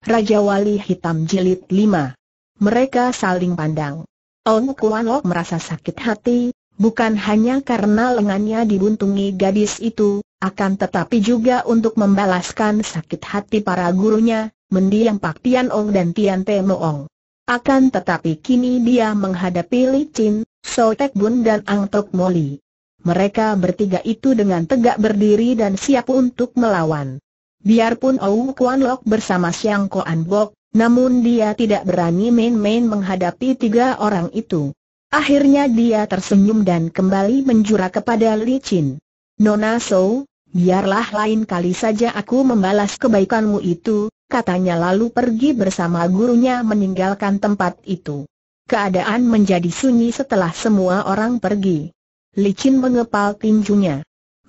Raja Wali Hitam Jilid 5. Mereka saling pandang. Ong Kuan Lok merasa sakit hati, bukan hanya karena lengannya dibuntungi gadis itu, akan tetapi juga untuk membalaskan sakit hati para gurunya, mendiang Pak Tian Ong dan Tian Te Mo Ong. Akan tetapi kini dia menghadapi Li Chin, So Tek Bun dan Ang Tok Moli. Mereka bertiga itu dengan tegak berdiri dan siap untuk melawan. Biarpun Ou Kuan Lok bersama Siang Koan Bok, namun dia tidak berani main-main menghadapi tiga orang itu. Akhirnya dia tersenyum dan kembali menjura kepada Li Chin. Nona So, biarlah lain kali saja aku membalas kebaikanmu itu, katanya lalu pergi bersama gurunya meninggalkan tempat itu. Keadaan menjadi sunyi setelah semua orang pergi. Li Chin mengepal tinjunya.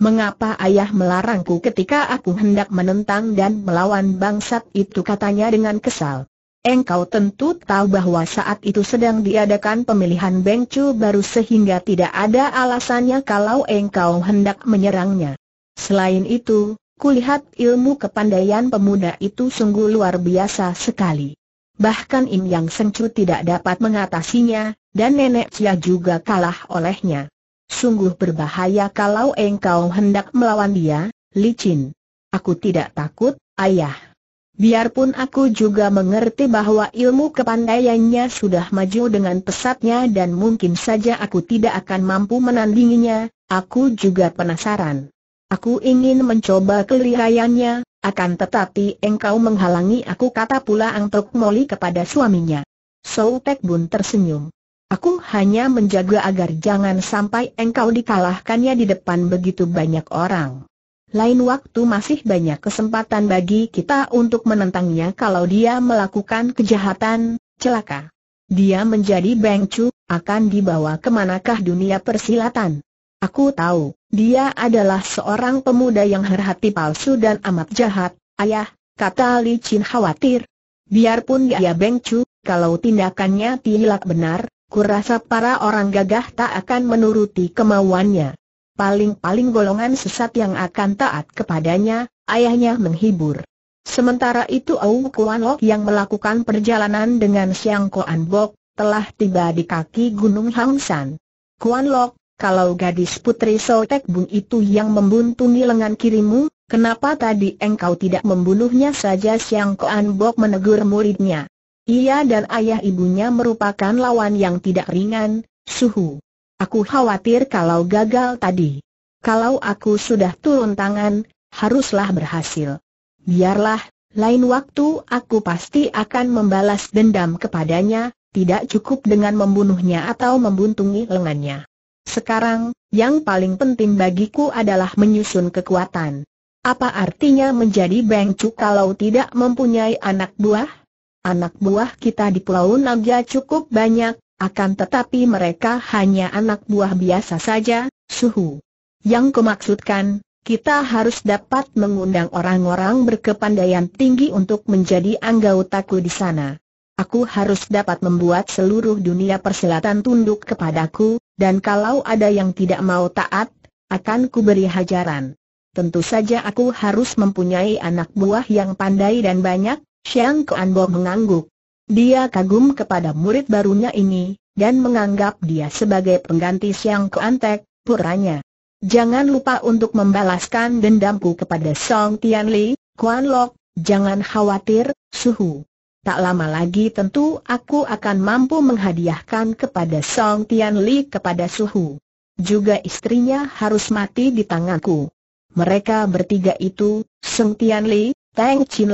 Mengapa ayah melarangku ketika aku hendak menentang dan melawan bangsat itu katanya dengan kesal. Engkau tentu tahu bahwa saat itu sedang diadakan pemilihan Bengcu baru sehingga tidak ada alasannya kalau engkau hendak menyerangnya. Selain itu, kulihat ilmu kepandaian pemuda itu sungguh luar biasa sekali. Bahkan Im Yang Sengcu tidak dapat mengatasinya, dan Nenek Cia juga kalah olehnya. Sungguh berbahaya kalau engkau hendak melawan dia, licin. Aku tidak takut, ayah. Biarpun aku juga mengerti bahwa ilmu kepandaiannya sudah maju dengan pesatnya dan mungkin saja aku tidak akan mampu menandinginya, aku juga penasaran. Aku ingin mencoba kelihayannya, akan tetapi engkau menghalangi aku kata pula Angtok Moli kepada suaminya. So Tek Bun tersenyum. Aku hanya menjaga agar jangan sampai engkau dikalahkannya di depan begitu banyak orang. Lain waktu masih banyak kesempatan bagi kita untuk menentangnya kalau dia melakukan kejahatan, celaka. Dia menjadi bengcu, akan dibawa ke manakah dunia persilatan. Aku tahu, dia adalah seorang pemuda yang berhati palsu dan amat jahat, ayah, kata Li Chin khawatir. Biarpun dia bengcu, kalau tindakannya tidak benar, Kurasa para orang gagah tak akan menuruti kemauannya. Paling-paling golongan sesat yang akan taat kepadanya, ayahnya menghibur. Sementara itu Au Kuan Lok yang melakukan perjalanan dengan Siang Koan Bok, telah tiba di kaki Gunung Hang San. Kuan Lok, kalau gadis putri Sotek Bun itu yang membuntungi lengan kirimu, kenapa tadi engkau tidak membunuhnya saja Siang Koan Bok menegur muridnya. Ia dan ayah ibunya merupakan lawan yang tidak ringan, suhu. Aku khawatir kalau gagal tadi. Kalau aku sudah turun tangan, haruslah berhasil. Biarlah, lain waktu aku pasti akan membalas dendam kepadanya, tidak cukup dengan membunuhnya atau membuntungi lengannya. Sekarang, yang paling penting bagiku adalah menyusun kekuatan. Apa artinya menjadi bengcu kalau tidak mempunyai anak buah? Anak buah kita di Pulau Naga cukup banyak, akan tetapi mereka hanya anak buah biasa saja, suhu. Yang kumaksudkan, kita harus dapat mengundang orang-orang berkepandaian tinggi untuk menjadi anggotaku di sana. Aku harus dapat membuat seluruh dunia persilatan tunduk kepadaku, dan kalau ada yang tidak mau taat, akan kuberi hajaran. Tentu saja aku harus mempunyai anak buah yang pandai dan banyak, Siang Bo mengangguk. Dia kagum kepada murid barunya ini, dan menganggap dia sebagai pengganti Siang Tek, puranya. Jangan lupa untuk membalaskan dendamku kepada Song Tian Li, Kuan Lok, jangan khawatir, suhu. Tak lama lagi tentu aku akan mampu menghadiahkan kepada Song Tian Li kepada suhu. Juga istrinya harus mati di tanganku. Mereka bertiga itu, Song Tian Li, Tang Chin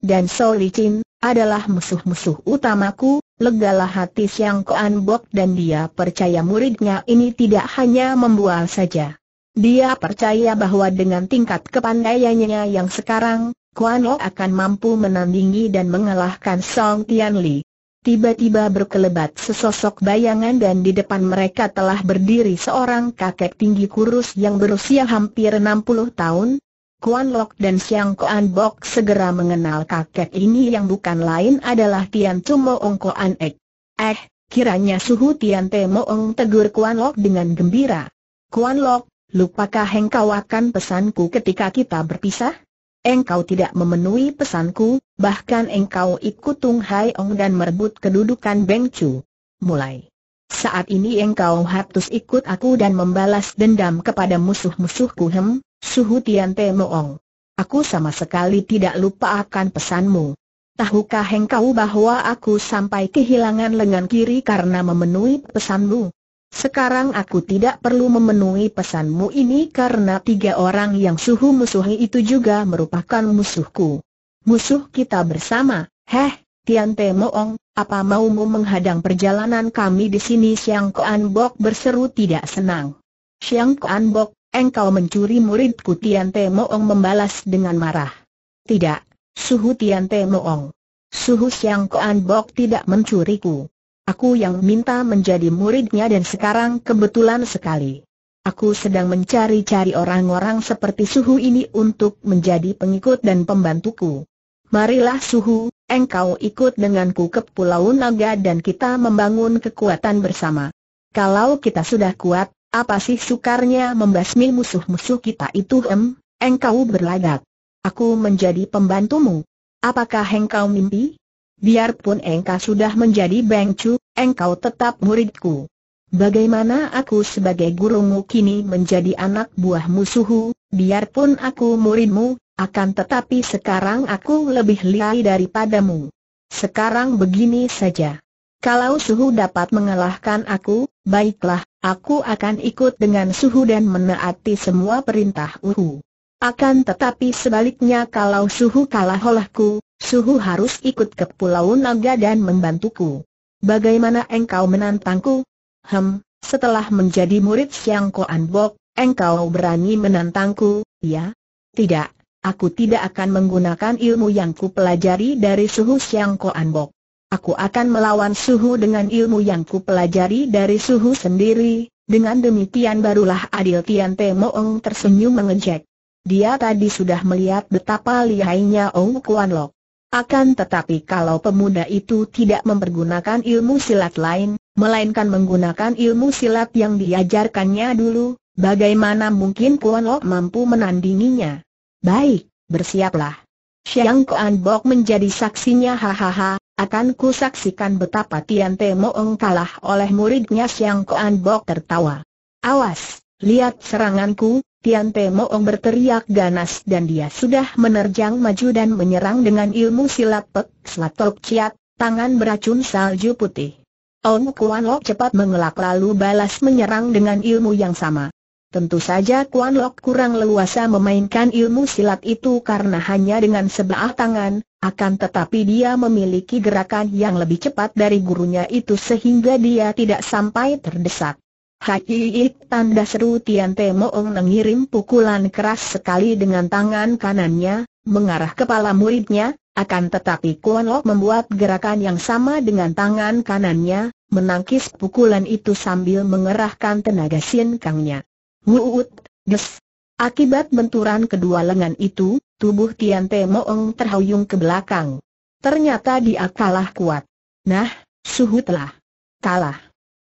dan So Li Chin, adalah musuh-musuh utamaku, legalah hati Siang Koan Bok dan dia percaya muridnya ini tidak hanya membual saja. Dia percaya bahwa dengan tingkat kepandaiannya yang sekarang, Kuan Lo akan mampu menandingi dan mengalahkan Song Tian Li. Tiba-tiba berkelebat sesosok bayangan dan di depan mereka telah berdiri seorang kakek tinggi kurus yang berusia hampir 60 tahun, Kuan Lok dan Siang Koan Bok segera mengenal kakek ini yang bukan lain adalah Tian Mo Ong Koan Ek. Eh, kiranya suhu Tian Te Ong tegur Kuan Lok dengan gembira. Kuan Lok, lupakah engkau akan pesanku ketika kita berpisah? engkau tidak memenuhi pesanku, bahkan engkau ikut Tung Hai Ong dan merebut kedudukan Beng Chu. Mulai. Saat ini engkau harus ikut aku dan membalas dendam kepada musuh-musuhku hem, suhu Tian Te Moong. Aku sama sekali tidak lupa akan pesanmu. Tahukah engkau bahwa aku sampai kehilangan lengan kiri karena memenuhi pesanmu? Sekarang aku tidak perlu memenuhi pesanmu ini karena tiga orang yang suhu musuhi itu juga merupakan musuhku. Musuh kita bersama, heh, Tian Te Moong, apa maumu menghadang perjalanan kami di sini Siang Koan Bok berseru tidak senang. Siang Koan Bok, engkau mencuri muridku Tian Te Moong membalas dengan marah. Tidak, Suhu Tian Te Moong. Suhu Siang Koan Bok tidak mencuriku. Aku yang minta menjadi muridnya dan sekarang kebetulan sekali. Aku sedang mencari-cari orang-orang seperti Suhu ini untuk menjadi pengikut dan pembantuku. Marilah Suhu, engkau ikut denganku ke Pulau Naga dan kita membangun kekuatan bersama. Kalau kita sudah kuat, apa sih sukarnya membasmi musuh-musuh kita itu em, engkau berlagak. Aku menjadi pembantumu. Apakah engkau mimpi? Biarpun engkau sudah menjadi bengcu, engkau tetap muridku. Bagaimana aku sebagai gurumu kini menjadi anak buah musuhmu, biarpun aku muridmu, akan tetapi sekarang aku lebih lihai daripadamu. Sekarang begini saja. Kalau suhu dapat mengalahkan aku, baiklah, aku akan ikut dengan suhu dan menaati semua perintah uhu. Akan tetapi sebaliknya kalau suhu kalah olehku, suhu harus ikut ke Pulau Naga dan membantuku. Bagaimana engkau menantangku? Hem, setelah menjadi murid Siang Koan Bok, engkau berani menantangku, ya? Tidak, aku tidak akan menggunakan ilmu yang kupelajari dari suhu Siang Koan Bok. Aku akan melawan suhu dengan ilmu yang kupelajari dari suhu sendiri, dengan demikian barulah Adil Tian Te Moong tersenyum mengejek. Dia tadi sudah melihat betapa lihainya Ong Kuan Lok. Akan tetapi kalau pemuda itu tidak mempergunakan ilmu silat lain, melainkan menggunakan ilmu silat yang diajarkannya dulu, bagaimana mungkin Kuan Lok mampu menandinginya? Baik, bersiaplah. Xiang Kuan Bok menjadi saksinya hahaha, akan ku saksikan betapa Tian Te Moong kalah oleh muridnya Xiang Kuan Bok tertawa. Awas, lihat seranganku, Tian Te Moong berteriak ganas dan dia sudah menerjang maju dan menyerang dengan ilmu silat Pek Slatok Ciat, tangan beracun salju putih. Ong Kuan Lok cepat mengelak lalu balas menyerang dengan ilmu yang sama. Tentu saja Kuan Lok kurang leluasa memainkan ilmu silat itu karena hanya dengan sebelah tangan, akan tetapi dia memiliki gerakan yang lebih cepat dari gurunya itu sehingga dia tidak sampai terdesak. Hai tanda seru Tian Te Moong mengirim pukulan keras sekali dengan tangan kanannya, mengarah kepala muridnya, akan tetapi Kuan Lok membuat gerakan yang sama dengan tangan kanannya, menangkis pukulan itu sambil mengerahkan tenaga sin kangnya. Wuut, des. Akibat benturan kedua lengan itu, tubuh Tian Te Moong terhuyung ke belakang. Ternyata dia kalah kuat. Nah, suhu telah kalah.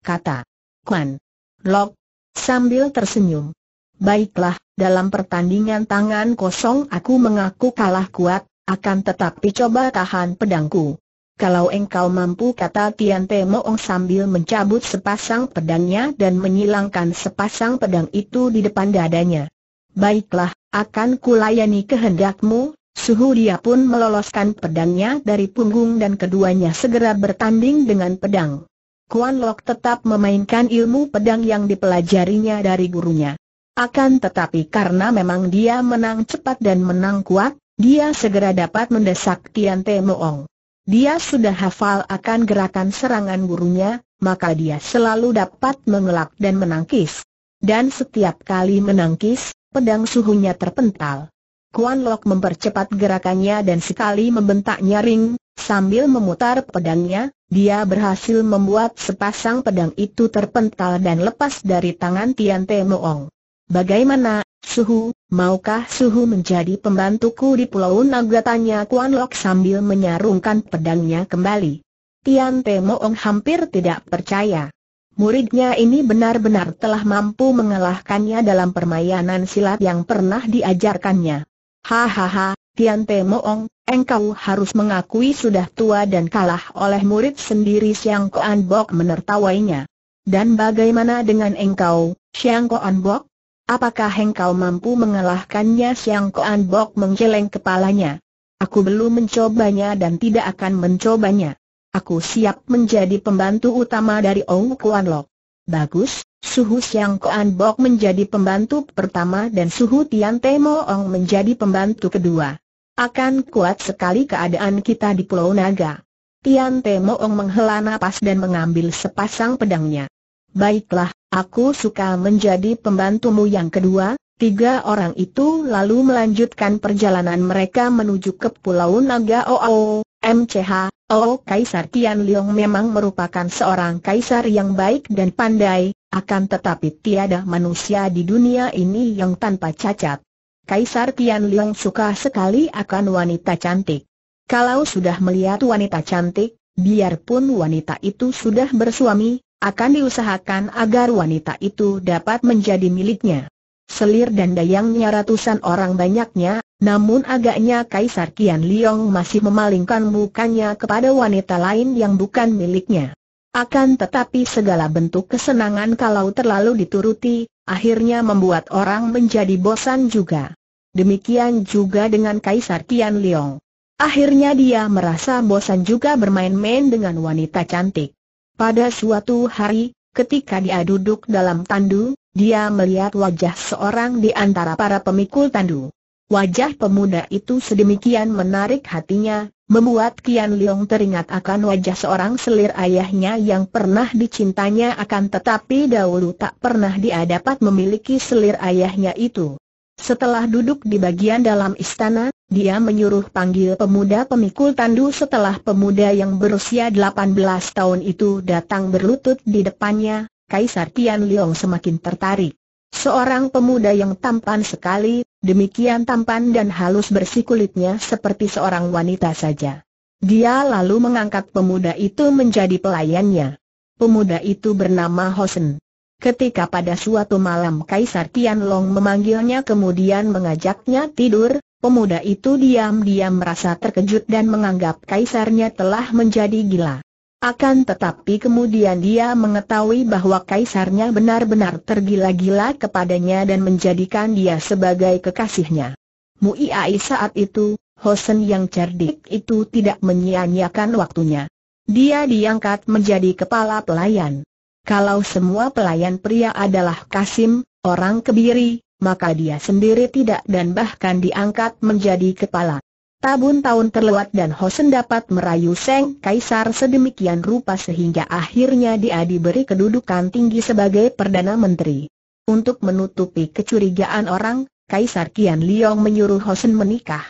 Kata Kuan. Lok, sambil tersenyum. Baiklah, dalam pertandingan tangan kosong aku mengaku kalah kuat, akan tetapi coba tahan pedangku. Kalau engkau mampu kata Tian Te Moong sambil mencabut sepasang pedangnya dan menyilangkan sepasang pedang itu di depan dadanya. Baiklah, akan kulayani kehendakmu, suhu dia pun meloloskan pedangnya dari punggung dan keduanya segera bertanding dengan pedang. Kuan Lok tetap memainkan ilmu pedang yang dipelajarinya dari gurunya. Akan tetapi karena memang dia menang cepat dan menang kuat, dia segera dapat mendesak Tian Te Moong. Dia sudah hafal akan gerakan serangan gurunya, maka dia selalu dapat mengelak dan menangkis. Dan setiap kali menangkis, pedang suhunya terpental. Kuan Lok mempercepat gerakannya dan sekali membentak nyaring, sambil memutar pedangnya, dia berhasil membuat sepasang pedang itu terpental dan lepas dari tangan Tian Te Moong. Bagaimana, Suhu, maukah Suhu menjadi pembantuku di Pulau Naga tanya Kuan Lok sambil menyarungkan pedangnya kembali. Tian Te Moong hampir tidak percaya. Muridnya ini benar-benar telah mampu mengalahkannya dalam permainan silat yang pernah diajarkannya. Hahaha, Tian Te Moong, engkau harus mengakui sudah tua dan kalah oleh murid sendiri Siang Koan Bok menertawainya. Dan bagaimana dengan engkau, Siang Koan Bok? Apakah engkau mampu mengalahkannya Siang Koan Bok menggeleng kepalanya? Aku belum mencobanya dan tidak akan mencobanya. Aku siap menjadi pembantu utama dari Ong Kuan Lok. Bagus, suhu Siang Koan Bok menjadi pembantu pertama dan suhu Tian Temo Ong menjadi pembantu kedua. Akan kuat sekali keadaan kita di Pulau Naga. Tian Temo Ong menghela napas dan mengambil sepasang pedangnya. Baiklah, aku suka menjadi pembantumu yang kedua. Tiga orang itu lalu melanjutkan perjalanan mereka menuju ke Pulau Naga Oo, MCH, Oh Kaisar Tian Leong memang merupakan seorang kaisar yang baik dan pandai, akan tetapi tiada manusia di dunia ini yang tanpa cacat. Kaisar Tian Leong suka sekali akan wanita cantik. Kalau sudah melihat wanita cantik, biarpun wanita itu sudah bersuami, akan diusahakan agar wanita itu dapat menjadi miliknya. Selir dan dayangnya ratusan orang banyaknya, namun agaknya Kaisar Kian Liong masih memalingkan mukanya kepada wanita lain yang bukan miliknya. Akan tetapi segala bentuk kesenangan kalau terlalu dituruti, akhirnya membuat orang menjadi bosan juga. Demikian juga dengan Kaisar Kian Liong. Akhirnya dia merasa bosan juga bermain-main dengan wanita cantik. Pada suatu hari, ketika dia duduk dalam tandu, dia melihat wajah seorang di antara para pemikul tandu. Wajah pemuda itu sedemikian menarik hatinya, membuat Kian Leong teringat akan wajah seorang selir ayahnya yang pernah dicintanya akan tetapi dahulu tak pernah dia dapat memiliki selir ayahnya itu. Setelah duduk di bagian dalam istana, dia menyuruh panggil pemuda pemikul tandu setelah pemuda yang berusia 18 tahun itu datang berlutut di depannya, Kaisar Tian Leong semakin tertarik. Seorang pemuda yang tampan sekali, demikian tampan dan halus bersih kulitnya seperti seorang wanita saja. Dia lalu mengangkat pemuda itu menjadi pelayannya. Pemuda itu bernama Hosen. Ketika pada suatu malam Kaisar Tianlong memanggilnya kemudian mengajaknya tidur, pemuda itu diam-diam merasa terkejut dan menganggap kaisarnya telah menjadi gila. Akan tetapi kemudian dia mengetahui bahwa kaisarnya benar-benar tergila-gila kepadanya dan menjadikan dia sebagai kekasihnya. Muiai saat itu, Hosen yang cerdik itu tidak menyia-nyiakan waktunya. Dia diangkat menjadi kepala pelayan. Kalau semua pelayan pria adalah Kasim, orang kebiri, maka dia sendiri tidak dan bahkan diangkat menjadi kepala. Tabun tahun terlewat dan Hosen dapat merayu Seng Kaisar sedemikian rupa sehingga akhirnya dia diberi kedudukan tinggi sebagai Perdana Menteri. Untuk menutupi kecurigaan orang, Kaisar Kian Liong menyuruh Hosen menikah.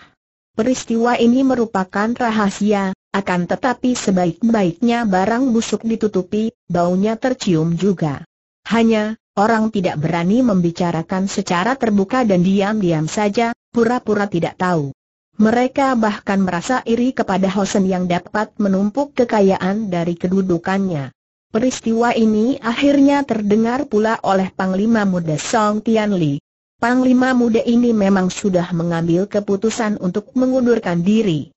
Peristiwa ini merupakan rahasia, akan tetapi sebaik-baiknya barang busuk ditutupi, baunya tercium juga. Hanya, orang tidak berani membicarakan secara terbuka dan diam-diam saja, pura-pura tidak tahu. Mereka bahkan merasa iri kepada Hosen yang dapat menumpuk kekayaan dari kedudukannya. Peristiwa ini akhirnya terdengar pula oleh Panglima Muda Song Tianli. Panglima muda ini memang sudah mengambil keputusan untuk mengundurkan diri.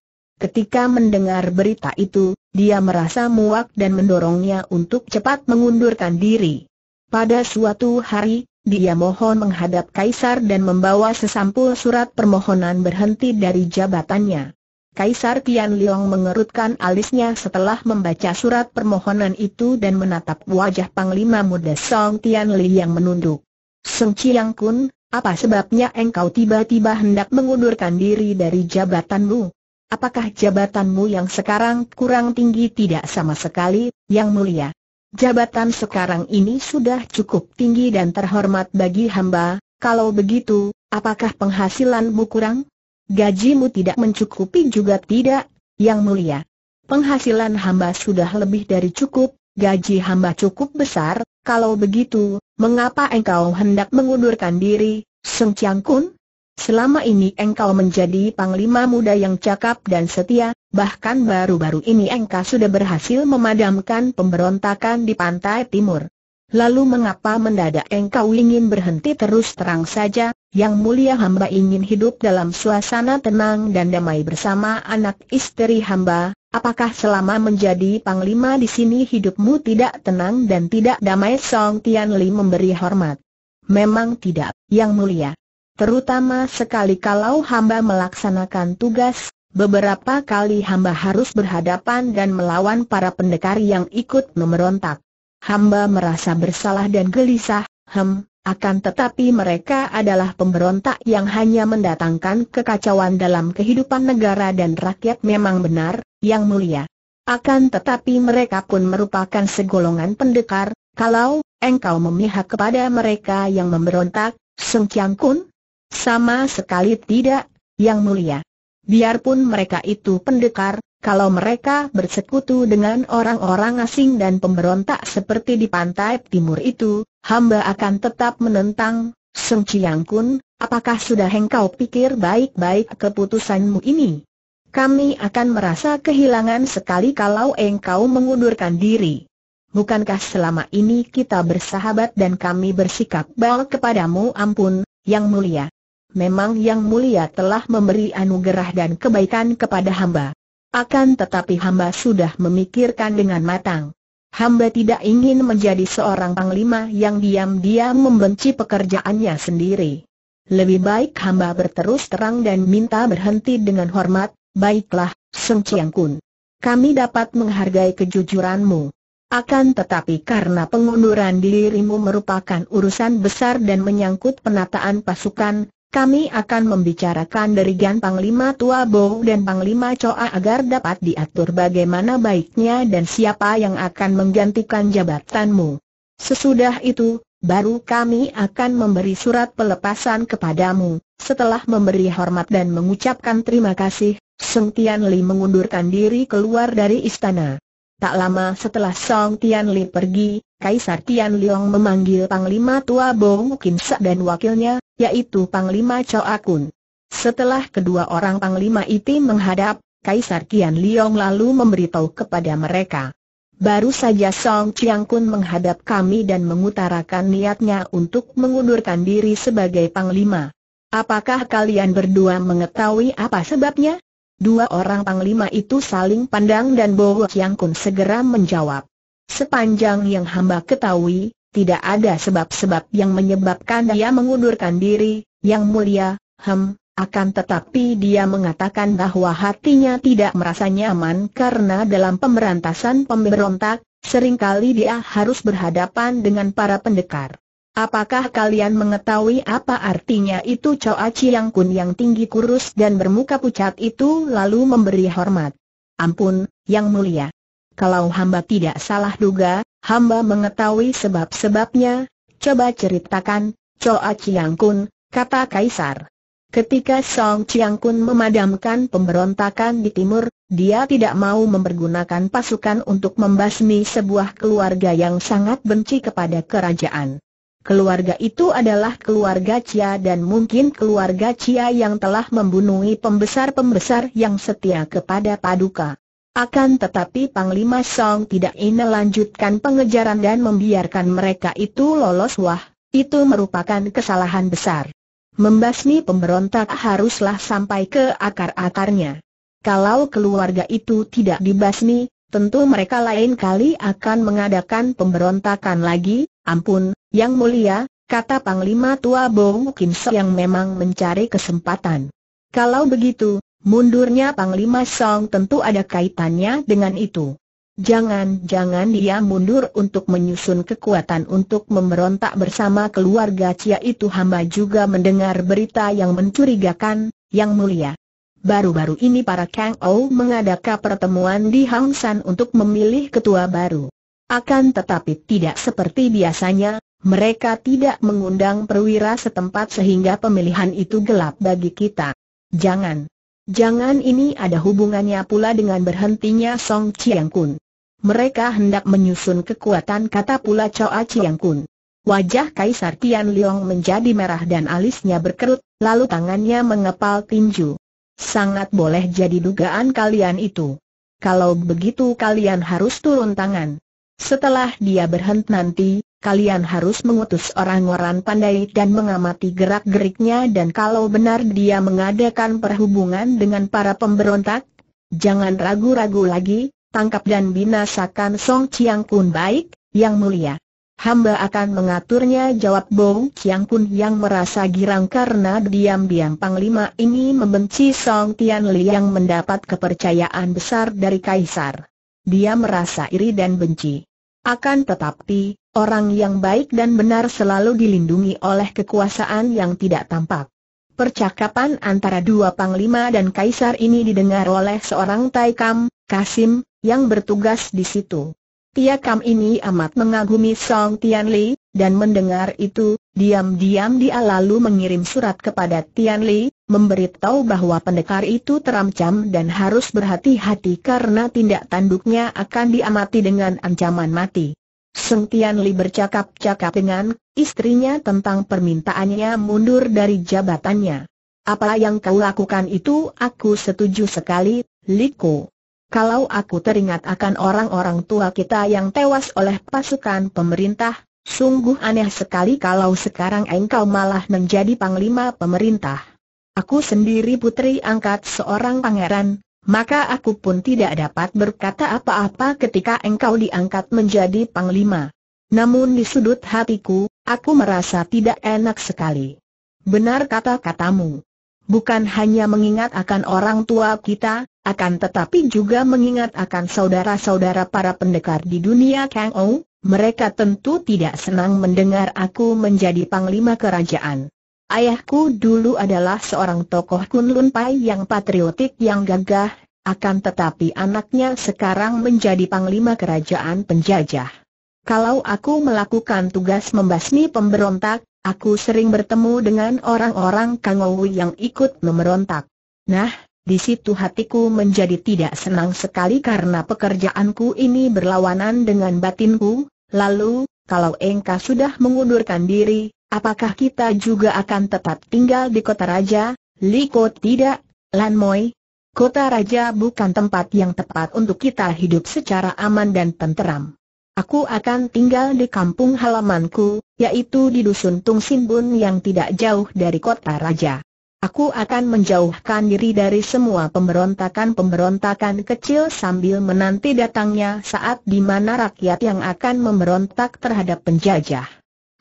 Ketika mendengar berita itu, dia merasa muak dan mendorongnya untuk cepat mengundurkan diri. Pada suatu hari, dia mohon menghadap Kaisar dan membawa sesampul surat permohonan berhenti dari jabatannya. Kaisar Tian Leong mengerutkan alisnya setelah membaca surat permohonan itu dan menatap wajah Panglima Muda Song Tian Li yang menunduk. Seng Chiang Kun, apa sebabnya engkau tiba-tiba hendak mengundurkan diri dari jabatanmu? Apakah jabatanmu yang sekarang kurang tinggi tidak sama sekali, yang mulia? Jabatan sekarang ini sudah cukup tinggi dan terhormat bagi hamba, kalau begitu, apakah penghasilanmu kurang? Gajimu tidak mencukupi juga tidak, yang mulia. Penghasilan hamba sudah lebih dari cukup, gaji hamba cukup besar, kalau begitu, mengapa engkau hendak mengundurkan diri, Seng Chiang Kun? Selama ini engkau menjadi panglima muda yang cakap dan setia, bahkan baru-baru ini engkau sudah berhasil memadamkan pemberontakan di pantai timur. Lalu mengapa mendadak engkau ingin berhenti terus terang saja, yang mulia hamba ingin hidup dalam suasana tenang dan damai bersama anak istri hamba, apakah selama menjadi panglima di sini hidupmu tidak tenang dan tidak damai Song Tian Li memberi hormat. Memang tidak, yang mulia. Terutama sekali kalau hamba melaksanakan tugas, beberapa kali hamba harus berhadapan dan melawan para pendekar yang ikut memberontak. Hamba merasa bersalah dan gelisah, hem, akan tetapi mereka adalah pemberontak yang hanya mendatangkan kekacauan dalam kehidupan negara dan rakyat memang benar, yang mulia. Akan tetapi mereka pun merupakan segolongan pendekar, kalau engkau memihak kepada mereka yang memberontak, Seng Chiang Kun? Sama sekali tidak, yang mulia. Biarpun mereka itu pendekar, kalau mereka bersekutu dengan orang-orang asing dan pemberontak seperti di pantai timur itu, hamba akan tetap menentang, Seng Chiang Kun, apakah sudah engkau pikir baik-baik keputusanmu ini? Kami akan merasa kehilangan sekali kalau engkau mengundurkan diri. Bukankah selama ini kita bersahabat dan kami bersikap baik kepadamu ampun, yang mulia? Memang yang mulia telah memberi anugerah dan kebaikan kepada hamba. Akan tetapi hamba sudah memikirkan dengan matang. Hamba tidak ingin menjadi seorang panglima yang diam-diam membenci pekerjaannya sendiri. Lebih baik hamba berterus terang dan minta berhenti dengan hormat, baiklah, Seng Chiang Kun. Kami dapat menghargai kejujuranmu. Akan tetapi karena pengunduran dirimu merupakan urusan besar dan menyangkut penataan pasukan, kami akan membicarakan dari Gan Panglima Tua Bo dan Panglima Choa agar dapat diatur bagaimana baiknya dan siapa yang akan menggantikan jabatanmu. Sesudah itu, baru kami akan memberi surat pelepasan kepadamu. Setelah memberi hormat dan mengucapkan terima kasih, Seng Tian Li mengundurkan diri keluar dari istana. Tak lama setelah Song Tian Li pergi, Kaisar Tian Liong memanggil Panglima Tua Bo Kim Sa dan wakilnya, yaitu Panglima Choa Kun. Setelah kedua orang Panglima itu menghadap, Kaisar Tian Liong lalu memberitahu kepada mereka. Baru saja Song Chiang Kun menghadap kami dan mengutarakan niatnya untuk mengundurkan diri sebagai Panglima. Apakah kalian berdua mengetahui apa sebabnya? Dua orang Panglima itu saling pandang dan Bo Chiang Kun segera menjawab. Sepanjang yang hamba ketahui, tidak ada sebab-sebab yang menyebabkan dia mengundurkan diri, yang mulia, hem, akan tetapi dia mengatakan bahwa hatinya tidak merasa nyaman karena dalam pemberantasan pemberontak, sering kali dia harus berhadapan dengan para pendekar. Apakah kalian mengetahui apa artinya itu Choa Chiang Kun yang tinggi kurus dan bermuka pucat itu lalu memberi hormat? Ampun, yang mulia. Kalau hamba tidak salah duga, hamba mengetahui sebab-sebabnya, coba ceritakan, Choa Chiang Kun, kata Kaisar. Ketika Song Chiang Kun memadamkan pemberontakan di timur, dia tidak mau mempergunakan pasukan untuk membasmi sebuah keluarga yang sangat benci kepada kerajaan. Keluarga itu adalah keluarga Chia dan mungkin keluarga Chia yang telah membunuhi pembesar-pembesar yang setia kepada Paduka. Akan tetapi Panglima Song tidak ingin melanjutkan pengejaran dan membiarkan mereka itu lolos wah, itu merupakan kesalahan besar. Membasmi pemberontak haruslah sampai ke akar-akarnya. Kalau keluarga itu tidak dibasmi, tentu mereka lain kali akan mengadakan pemberontakan lagi, ampun, yang mulia, kata Panglima Tua Bong Kim yang memang mencari kesempatan. Kalau begitu, Mundurnya Panglima Song tentu ada kaitannya dengan itu. Jangan-jangan dia mundur untuk menyusun kekuatan untuk memberontak bersama keluarga Cia itu hamba juga mendengar berita yang mencurigakan, yang mulia. Baru-baru ini para Kang Ou mengadakan pertemuan di Hang San untuk memilih ketua baru. Akan tetapi tidak seperti biasanya, mereka tidak mengundang perwira setempat sehingga pemilihan itu gelap bagi kita. Jangan. Jangan ini ada hubungannya pula dengan berhentinya Song Chiang Kun. Mereka hendak menyusun kekuatan kata pula Choa Chiang Kun. Wajah Kaisar Tian Leong menjadi merah dan alisnya berkerut, lalu tangannya mengepal tinju. Sangat boleh jadi dugaan kalian itu. Kalau begitu kalian harus turun tangan. Setelah dia berhenti nanti, kalian harus mengutus orang-orang pandai dan mengamati gerak-geriknya dan kalau benar dia mengadakan perhubungan dengan para pemberontak, jangan ragu-ragu lagi, tangkap dan binasakan Song Chiang Kun baik, yang mulia. Hamba akan mengaturnya jawab Bong Chiang Kun yang merasa girang karena diam-diam Panglima ini membenci Song Tian Li yang mendapat kepercayaan besar dari Kaisar. Dia merasa iri dan benci. Akan tetapi, Orang yang baik dan benar selalu dilindungi oleh kekuasaan yang tidak tampak. Percakapan antara dua panglima dan kaisar ini didengar oleh seorang Taikam, Kasim, yang bertugas di situ. Tia Kam ini amat mengagumi Song Tian Li, dan mendengar itu, diam-diam dia lalu mengirim surat kepada Tian Li, memberitahu bahwa pendekar itu terancam dan harus berhati-hati karena tindak tanduknya akan diamati dengan ancaman mati. Seng Tian Li bercakap-cakap dengan istrinya tentang permintaannya mundur dari jabatannya. Apa yang kau lakukan itu aku setuju sekali, Liko. Kalau aku teringat akan orang-orang tua kita yang tewas oleh pasukan pemerintah, sungguh aneh sekali kalau sekarang engkau malah menjadi panglima pemerintah. Aku sendiri putri angkat seorang pangeran, maka aku pun tidak dapat berkata apa-apa ketika engkau diangkat menjadi panglima. Namun di sudut hatiku, aku merasa tidak enak sekali. Benar kata-katamu. Bukan hanya mengingat akan orang tua kita, akan tetapi juga mengingat akan saudara-saudara para pendekar di dunia Kang Ou, mereka tentu tidak senang mendengar aku menjadi panglima kerajaan. Ayahku dulu adalah seorang tokoh Kunlun Pai yang patriotik yang gagah, akan tetapi anaknya sekarang menjadi panglima kerajaan penjajah. Kalau aku melakukan tugas membasmi pemberontak, aku sering bertemu dengan orang-orang Kangowi yang ikut memberontak. Nah, di situ hatiku menjadi tidak senang sekali karena pekerjaanku ini berlawanan dengan batinku, lalu, kalau engkau sudah mengundurkan diri, Apakah kita juga akan tetap tinggal di kota raja? Liko tidak, Lan Moi. Kota raja bukan tempat yang tepat untuk kita hidup secara aman dan tenteram. Aku akan tinggal di kampung halamanku, yaitu di Dusun Tung Simbun yang tidak jauh dari kota raja. Aku akan menjauhkan diri dari semua pemberontakan-pemberontakan kecil sambil menanti datangnya saat di mana rakyat yang akan memberontak terhadap penjajah.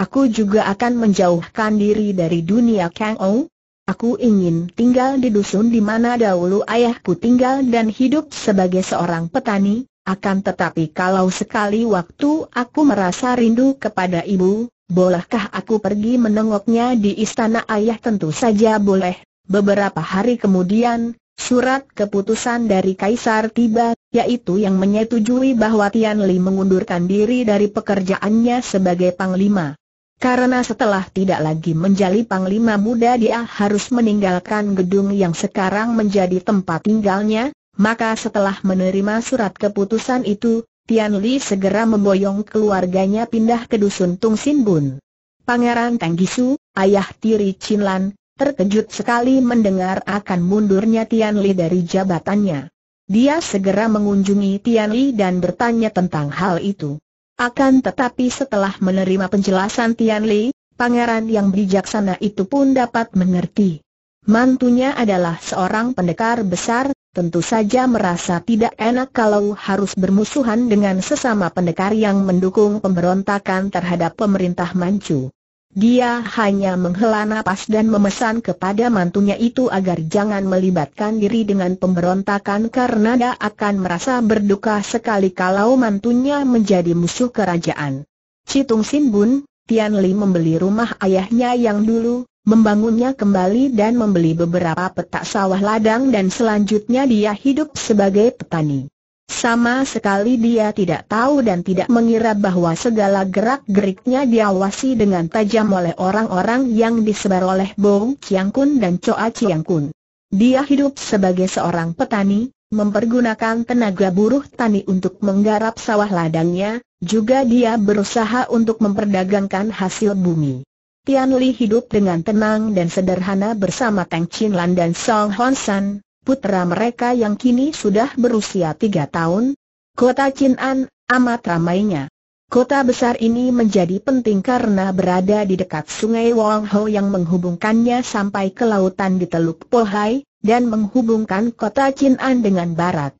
Aku juga akan menjauhkan diri dari dunia Kang Ou. Aku ingin tinggal di dusun di mana dahulu ayahku tinggal dan hidup sebagai seorang petani, akan tetapi kalau sekali waktu aku merasa rindu kepada ibu, bolehkah aku pergi menengoknya di istana ayah tentu saja boleh. Beberapa hari kemudian, surat keputusan dari Kaisar tiba, yaitu yang menyetujui bahwa Tian Li mengundurkan diri dari pekerjaannya sebagai panglima. Karena setelah tidak lagi menjadi panglima muda dia harus meninggalkan gedung yang sekarang menjadi tempat tinggalnya, maka setelah menerima surat keputusan itu, Tian Li segera memboyong keluarganya pindah ke dusun Tung Sin Bun. Pangeran Tenggisu, ayah tiri Chin Lan, terkejut sekali mendengar akan mundurnya Tian Li dari jabatannya. Dia segera mengunjungi Tian Li dan bertanya tentang hal itu. Akan tetapi setelah menerima penjelasan Tian Li, pangeran yang bijaksana itu pun dapat mengerti. Mantunya adalah seorang pendekar besar, tentu saja merasa tidak enak kalau harus bermusuhan dengan sesama pendekar yang mendukung pemberontakan terhadap pemerintah Manchu. Dia hanya menghela napas dan memesan kepada mantunya itu agar jangan melibatkan diri dengan pemberontakan karena dia akan merasa berduka sekali kalau mantunya menjadi musuh kerajaan. Citung Sin Bun, Tian Li membeli rumah ayahnya yang dulu, membangunnya kembali dan membeli beberapa petak sawah ladang dan selanjutnya dia hidup sebagai petani. Sama sekali dia tidak tahu dan tidak mengira bahwa segala gerak-geriknya diawasi dengan tajam oleh orang-orang yang disebar oleh Bong Chiang Kun dan Choa Chiang Kun. Dia hidup sebagai seorang petani, mempergunakan tenaga buruh tani untuk menggarap sawah ladangnya, juga dia berusaha untuk memperdagangkan hasil bumi. Tian Li hidup dengan tenang dan sederhana bersama Teng Chin Lan dan Song Hon San, putra mereka yang kini sudah berusia tiga tahun. Kota An amat ramainya. Kota besar ini menjadi penting karena berada di dekat sungai Wong Ho yang menghubungkannya sampai ke lautan di Teluk Pohai, dan menghubungkan kota An dengan barat.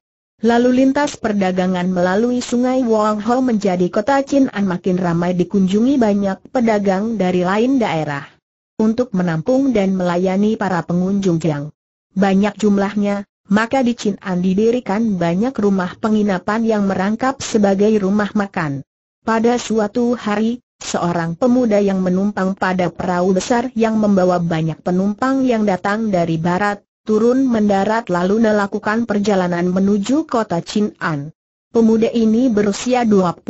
Lalu lintas perdagangan melalui sungai Wong Ho menjadi kota An makin ramai dikunjungi banyak pedagang dari lain daerah. Untuk menampung dan melayani para pengunjung yang banyak jumlahnya, maka di An didirikan banyak rumah penginapan yang merangkap sebagai rumah makan. Pada suatu hari, seorang pemuda yang menumpang pada perahu besar yang membawa banyak penumpang yang datang dari barat, turun mendarat lalu melakukan perjalanan menuju kota An. Pemuda ini berusia 21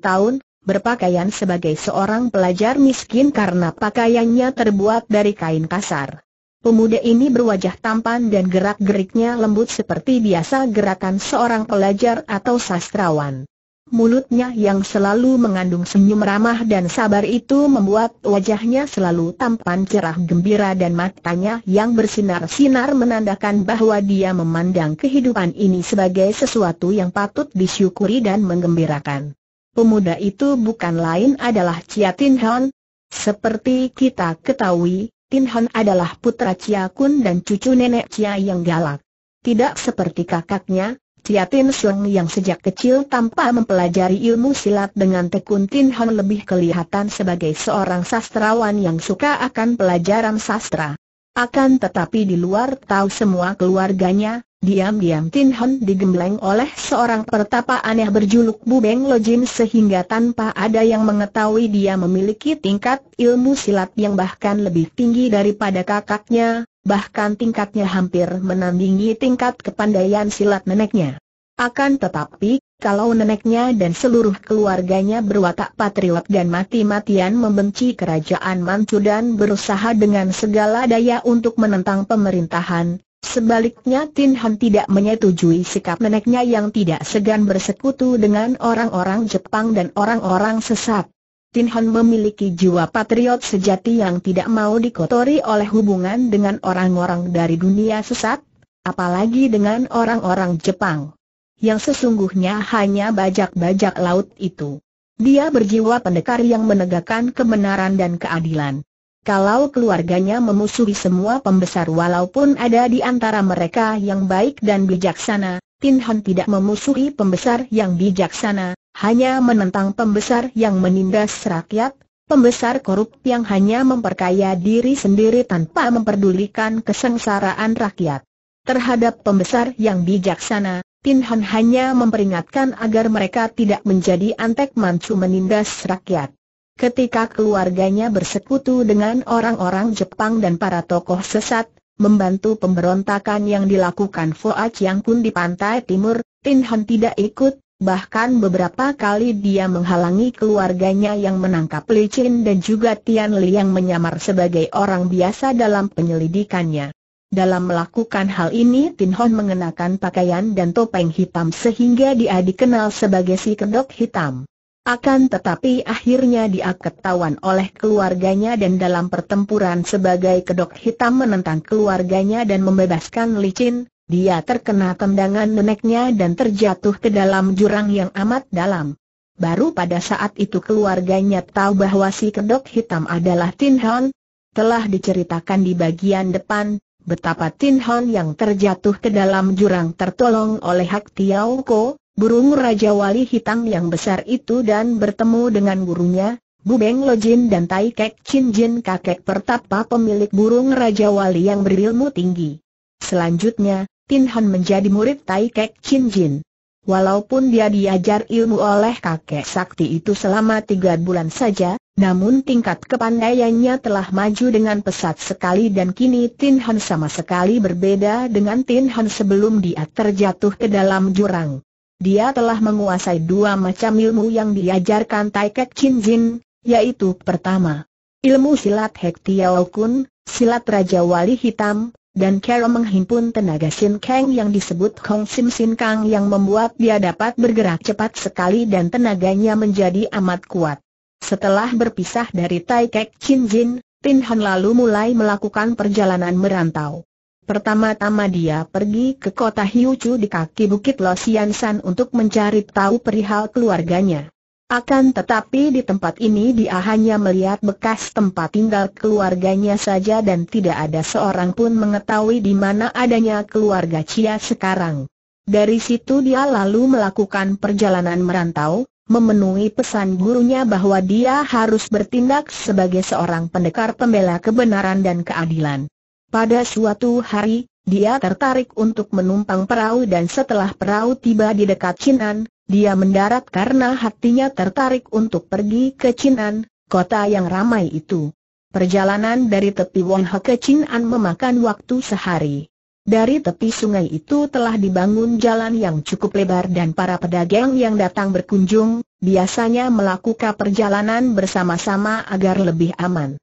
tahun, berpakaian sebagai seorang pelajar miskin karena pakaiannya terbuat dari kain kasar. Pemuda ini berwajah tampan dan gerak-geriknya lembut seperti biasa gerakan seorang pelajar atau sastrawan. Mulutnya yang selalu mengandung senyum ramah dan sabar itu membuat wajahnya selalu tampan cerah gembira dan matanya yang bersinar-sinar menandakan bahwa dia memandang kehidupan ini sebagai sesuatu yang patut disyukuri dan menggembirakan. Pemuda itu bukan lain adalah Chia Tin Hon. Seperti kita ketahui, Tin Hon adalah putra Chia Kun dan cucu nenek Chia yang galak. Tidak seperti kakaknya, Cia Tin Siong yang sejak kecil tanpa mempelajari ilmu silat dengan tekun Tin Hon lebih kelihatan sebagai seorang sastrawan yang suka akan pelajaran sastra. Akan tetapi di luar tahu semua keluarganya, diam-diam Tin Hon digembleng oleh seorang pertapa aneh berjuluk Bu Beng Lojin sehingga tanpa ada yang mengetahui dia memiliki tingkat ilmu silat yang bahkan lebih tinggi daripada kakaknya, bahkan tingkatnya hampir menandingi tingkat kepandaian silat neneknya. Akan tetapi, kalau neneknya dan seluruh keluarganya berwatak patriot dan mati-matian membenci kerajaan Manchu dan berusaha dengan segala daya untuk menentang pemerintahan, sebaliknya Tin Han tidak menyetujui sikap neneknya yang tidak segan bersekutu dengan orang-orang Jepang dan orang-orang sesat. Tin Han memiliki jiwa patriot sejati yang tidak mau dikotori oleh hubungan dengan orang-orang dari dunia sesat, apalagi dengan orang-orang Jepang. Yang sesungguhnya hanya bajak-bajak laut itu. Dia berjiwa pendekar yang menegakkan kebenaran dan keadilan. Kalau keluarganya memusuhi semua pembesar walaupun ada di antara mereka yang baik dan bijaksana, Tin Han tidak memusuhi pembesar yang bijaksana, hanya menentang pembesar yang menindas rakyat, pembesar korup yang hanya memperkaya diri sendiri tanpa memperdulikan kesengsaraan rakyat. Terhadap pembesar yang bijaksana, Tin Han hanya memperingatkan agar mereka tidak menjadi antek mancu menindas rakyat. Ketika keluarganya bersekutu dengan orang-orang Jepang dan para tokoh sesat, membantu pemberontakan yang dilakukan Foa Chiang Kun di pantai timur, Tin Han tidak ikut, Bahkan beberapa kali dia menghalangi keluarganya yang menangkap Licin dan juga Tian Li yang menyamar sebagai orang biasa dalam penyelidikannya. Dalam melakukan hal ini Tin Hon mengenakan pakaian dan topeng hitam sehingga dia dikenal sebagai si kedok hitam. Akan tetapi akhirnya dia ketahuan oleh keluarganya dan dalam pertempuran sebagai kedok hitam menentang keluarganya dan membebaskan Licin, dia terkena tendangan neneknya dan terjatuh ke dalam jurang yang amat dalam. Baru pada saat itu keluarganya tahu bahwa si kedok hitam adalah Tin Hon. Telah diceritakan di bagian depan, betapa Tin Hon yang terjatuh ke dalam jurang tertolong oleh Hak Tiao Ko, burung Raja Wali hitam yang besar itu dan bertemu dengan gurunya, Bu Beng Lo Jin dan Tai Kek Chin Jin kakek pertapa pemilik burung Raja Wali yang berilmu tinggi. Selanjutnya, Tin Han menjadi murid Tai Kek Chin Jin. Walaupun dia diajar ilmu oleh kakek sakti itu selama tiga bulan saja, namun tingkat kepandaiannya telah maju dengan pesat sekali dan kini Tin Han sama sekali berbeda dengan Tin Han sebelum dia terjatuh ke dalam jurang. Dia telah menguasai dua macam ilmu yang diajarkan Tai Kek Chin Jin, yaitu pertama, ilmu silat Hek Tiao Kun, silat Raja Wali Hitam, dan cara menghimpun tenaga Sin Kang yang disebut Kong Sim Sin Kang yang membuat dia dapat bergerak cepat sekali dan tenaganya menjadi amat kuat. Setelah berpisah dari Tai Kek Chin Jin, Tin Han lalu mulai melakukan perjalanan merantau. Pertama-tama dia pergi ke kota Hiu Chu di kaki bukit Lo Sian San untuk mencari tahu perihal keluarganya. Akan tetapi di tempat ini dia hanya melihat bekas tempat tinggal keluarganya saja dan tidak ada seorang pun mengetahui di mana adanya keluarga Cia sekarang. Dari situ dia lalu melakukan perjalanan merantau, memenuhi pesan gurunya bahwa dia harus bertindak sebagai seorang pendekar pembela kebenaran dan keadilan. Pada suatu hari, dia tertarik untuk menumpang perahu dan setelah perahu tiba di dekat Cinan, dia mendarat karena hatinya tertarik untuk pergi ke Cinan, kota yang ramai itu. Perjalanan dari tepi Wonghe ke Cinan memakan waktu sehari. Dari tepi sungai itu telah dibangun jalan yang cukup lebar dan para pedagang yang datang berkunjung, biasanya melakukan perjalanan bersama-sama agar lebih aman.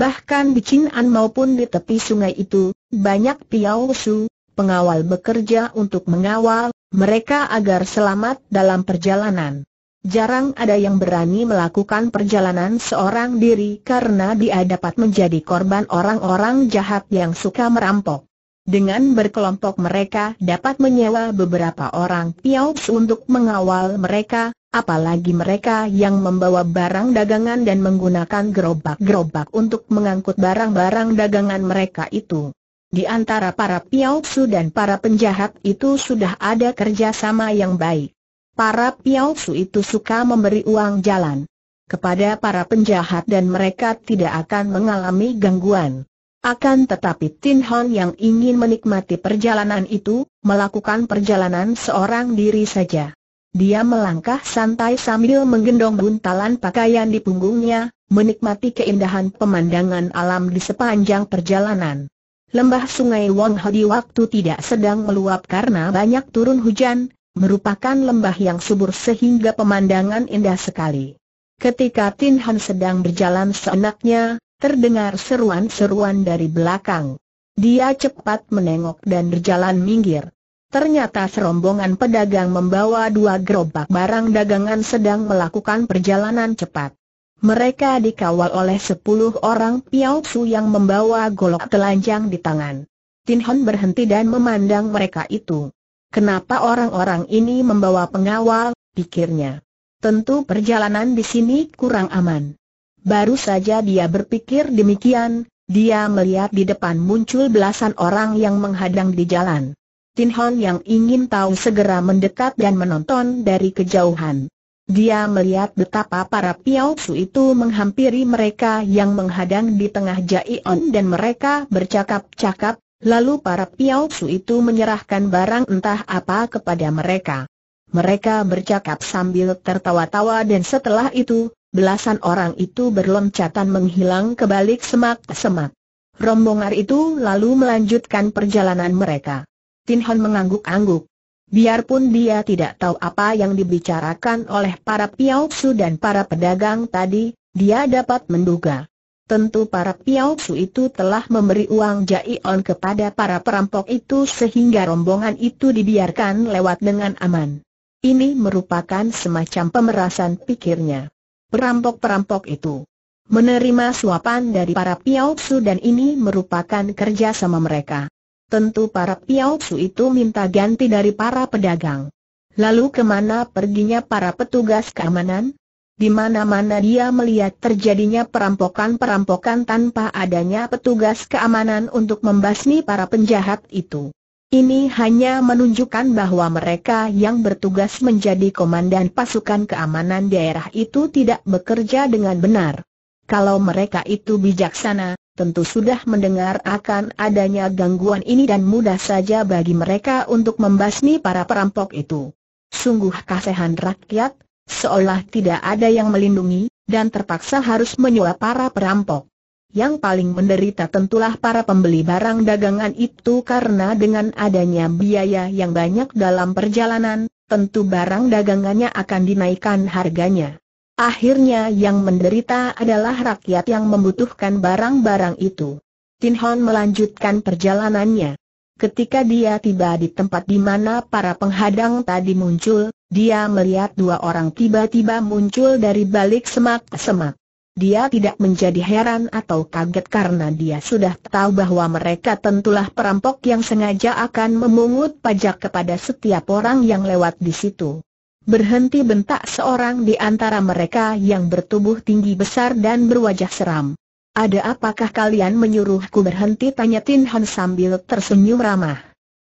Bahkan di Cinan maupun di tepi sungai itu, banyak Piao Su, pengawal bekerja untuk mengawal, mereka agar selamat dalam perjalanan. Jarang ada yang berani melakukan perjalanan seorang diri karena dia dapat menjadi korban orang-orang jahat yang suka merampok. Dengan berkelompok mereka dapat menyewa beberapa orang piaus untuk mengawal mereka, apalagi mereka yang membawa barang dagangan dan menggunakan gerobak-gerobak untuk mengangkut barang-barang dagangan mereka itu. Di antara para piaosu dan para penjahat itu sudah ada kerjasama yang baik. Para piaosu itu suka memberi uang jalan kepada para penjahat dan mereka tidak akan mengalami gangguan. Akan tetapi Tin Hon yang ingin menikmati perjalanan itu, melakukan perjalanan seorang diri saja. Dia melangkah santai sambil menggendong buntalan pakaian di punggungnya, menikmati keindahan pemandangan alam di sepanjang perjalanan. Lembah sungai Wang Hadi waktu tidak sedang meluap karena banyak turun hujan, merupakan lembah yang subur sehingga pemandangan indah sekali. Ketika Tin Han sedang berjalan seenaknya, terdengar seruan-seruan dari belakang. Dia cepat menengok dan berjalan minggir. Ternyata serombongan pedagang membawa dua gerobak barang dagangan sedang melakukan perjalanan cepat. Mereka dikawal oleh sepuluh orang piaosu yang membawa golok telanjang di tangan. Tin Hon berhenti dan memandang mereka itu. Kenapa orang-orang ini membawa pengawal, pikirnya. Tentu perjalanan di sini kurang aman. Baru saja dia berpikir demikian, dia melihat di depan muncul belasan orang yang menghadang di jalan. Tin Hon yang ingin tahu segera mendekat dan menonton dari kejauhan. Dia melihat betapa para piaosu itu menghampiri mereka yang menghadang di tengah Jaion dan mereka bercakap-cakap, lalu para piaosu itu menyerahkan barang entah apa kepada mereka. Mereka bercakap sambil tertawa-tawa dan setelah itu, belasan orang itu berloncatan menghilang ke balik semak-semak. Rombongan itu lalu melanjutkan perjalanan mereka. Tin Hon mengangguk-angguk. Biarpun dia tidak tahu apa yang dibicarakan oleh para piaosu dan para pedagang tadi, dia dapat menduga. Tentu para piaosu itu telah memberi uang jaion kepada para perampok itu sehingga rombongan itu dibiarkan lewat dengan aman. Ini merupakan semacam pemerasan pikirnya. Perampok-perampok itu menerima suapan dari para piaosu dan ini merupakan kerja sama mereka. Tentu para piaosu itu minta ganti dari para pedagang. Lalu ke mana perginya para petugas keamanan? Di mana-mana dia melihat terjadinya perampokan-perampokan tanpa adanya petugas keamanan untuk membasmi para penjahat itu. Ini hanya menunjukkan bahwa mereka yang bertugas menjadi komandan pasukan keamanan daerah itu tidak bekerja dengan benar. Kalau mereka itu bijaksana, tentu sudah mendengar akan adanya gangguan ini dan mudah saja bagi mereka untuk membasmi para perampok itu. Sungguh kasihan rakyat, seolah tidak ada yang melindungi, dan terpaksa harus menyuap para perampok. Yang paling menderita tentulah para pembeli barang dagangan itu karena dengan adanya biaya yang banyak dalam perjalanan, tentu barang dagangannya akan dinaikkan harganya. Akhirnya yang menderita adalah rakyat yang membutuhkan barang-barang itu. Tin Hon melanjutkan perjalanannya. Ketika dia tiba di tempat di mana para penghadang tadi muncul, dia melihat dua orang tiba-tiba muncul dari balik semak-semak. Dia tidak menjadi heran atau kaget karena dia sudah tahu bahwa mereka tentulah perampok yang sengaja akan memungut pajak kepada setiap orang yang lewat di situ. Berhenti bentak seorang di antara mereka yang bertubuh tinggi besar dan berwajah seram. Ada apakah kalian menyuruhku berhenti tanya Tin Han sambil tersenyum ramah.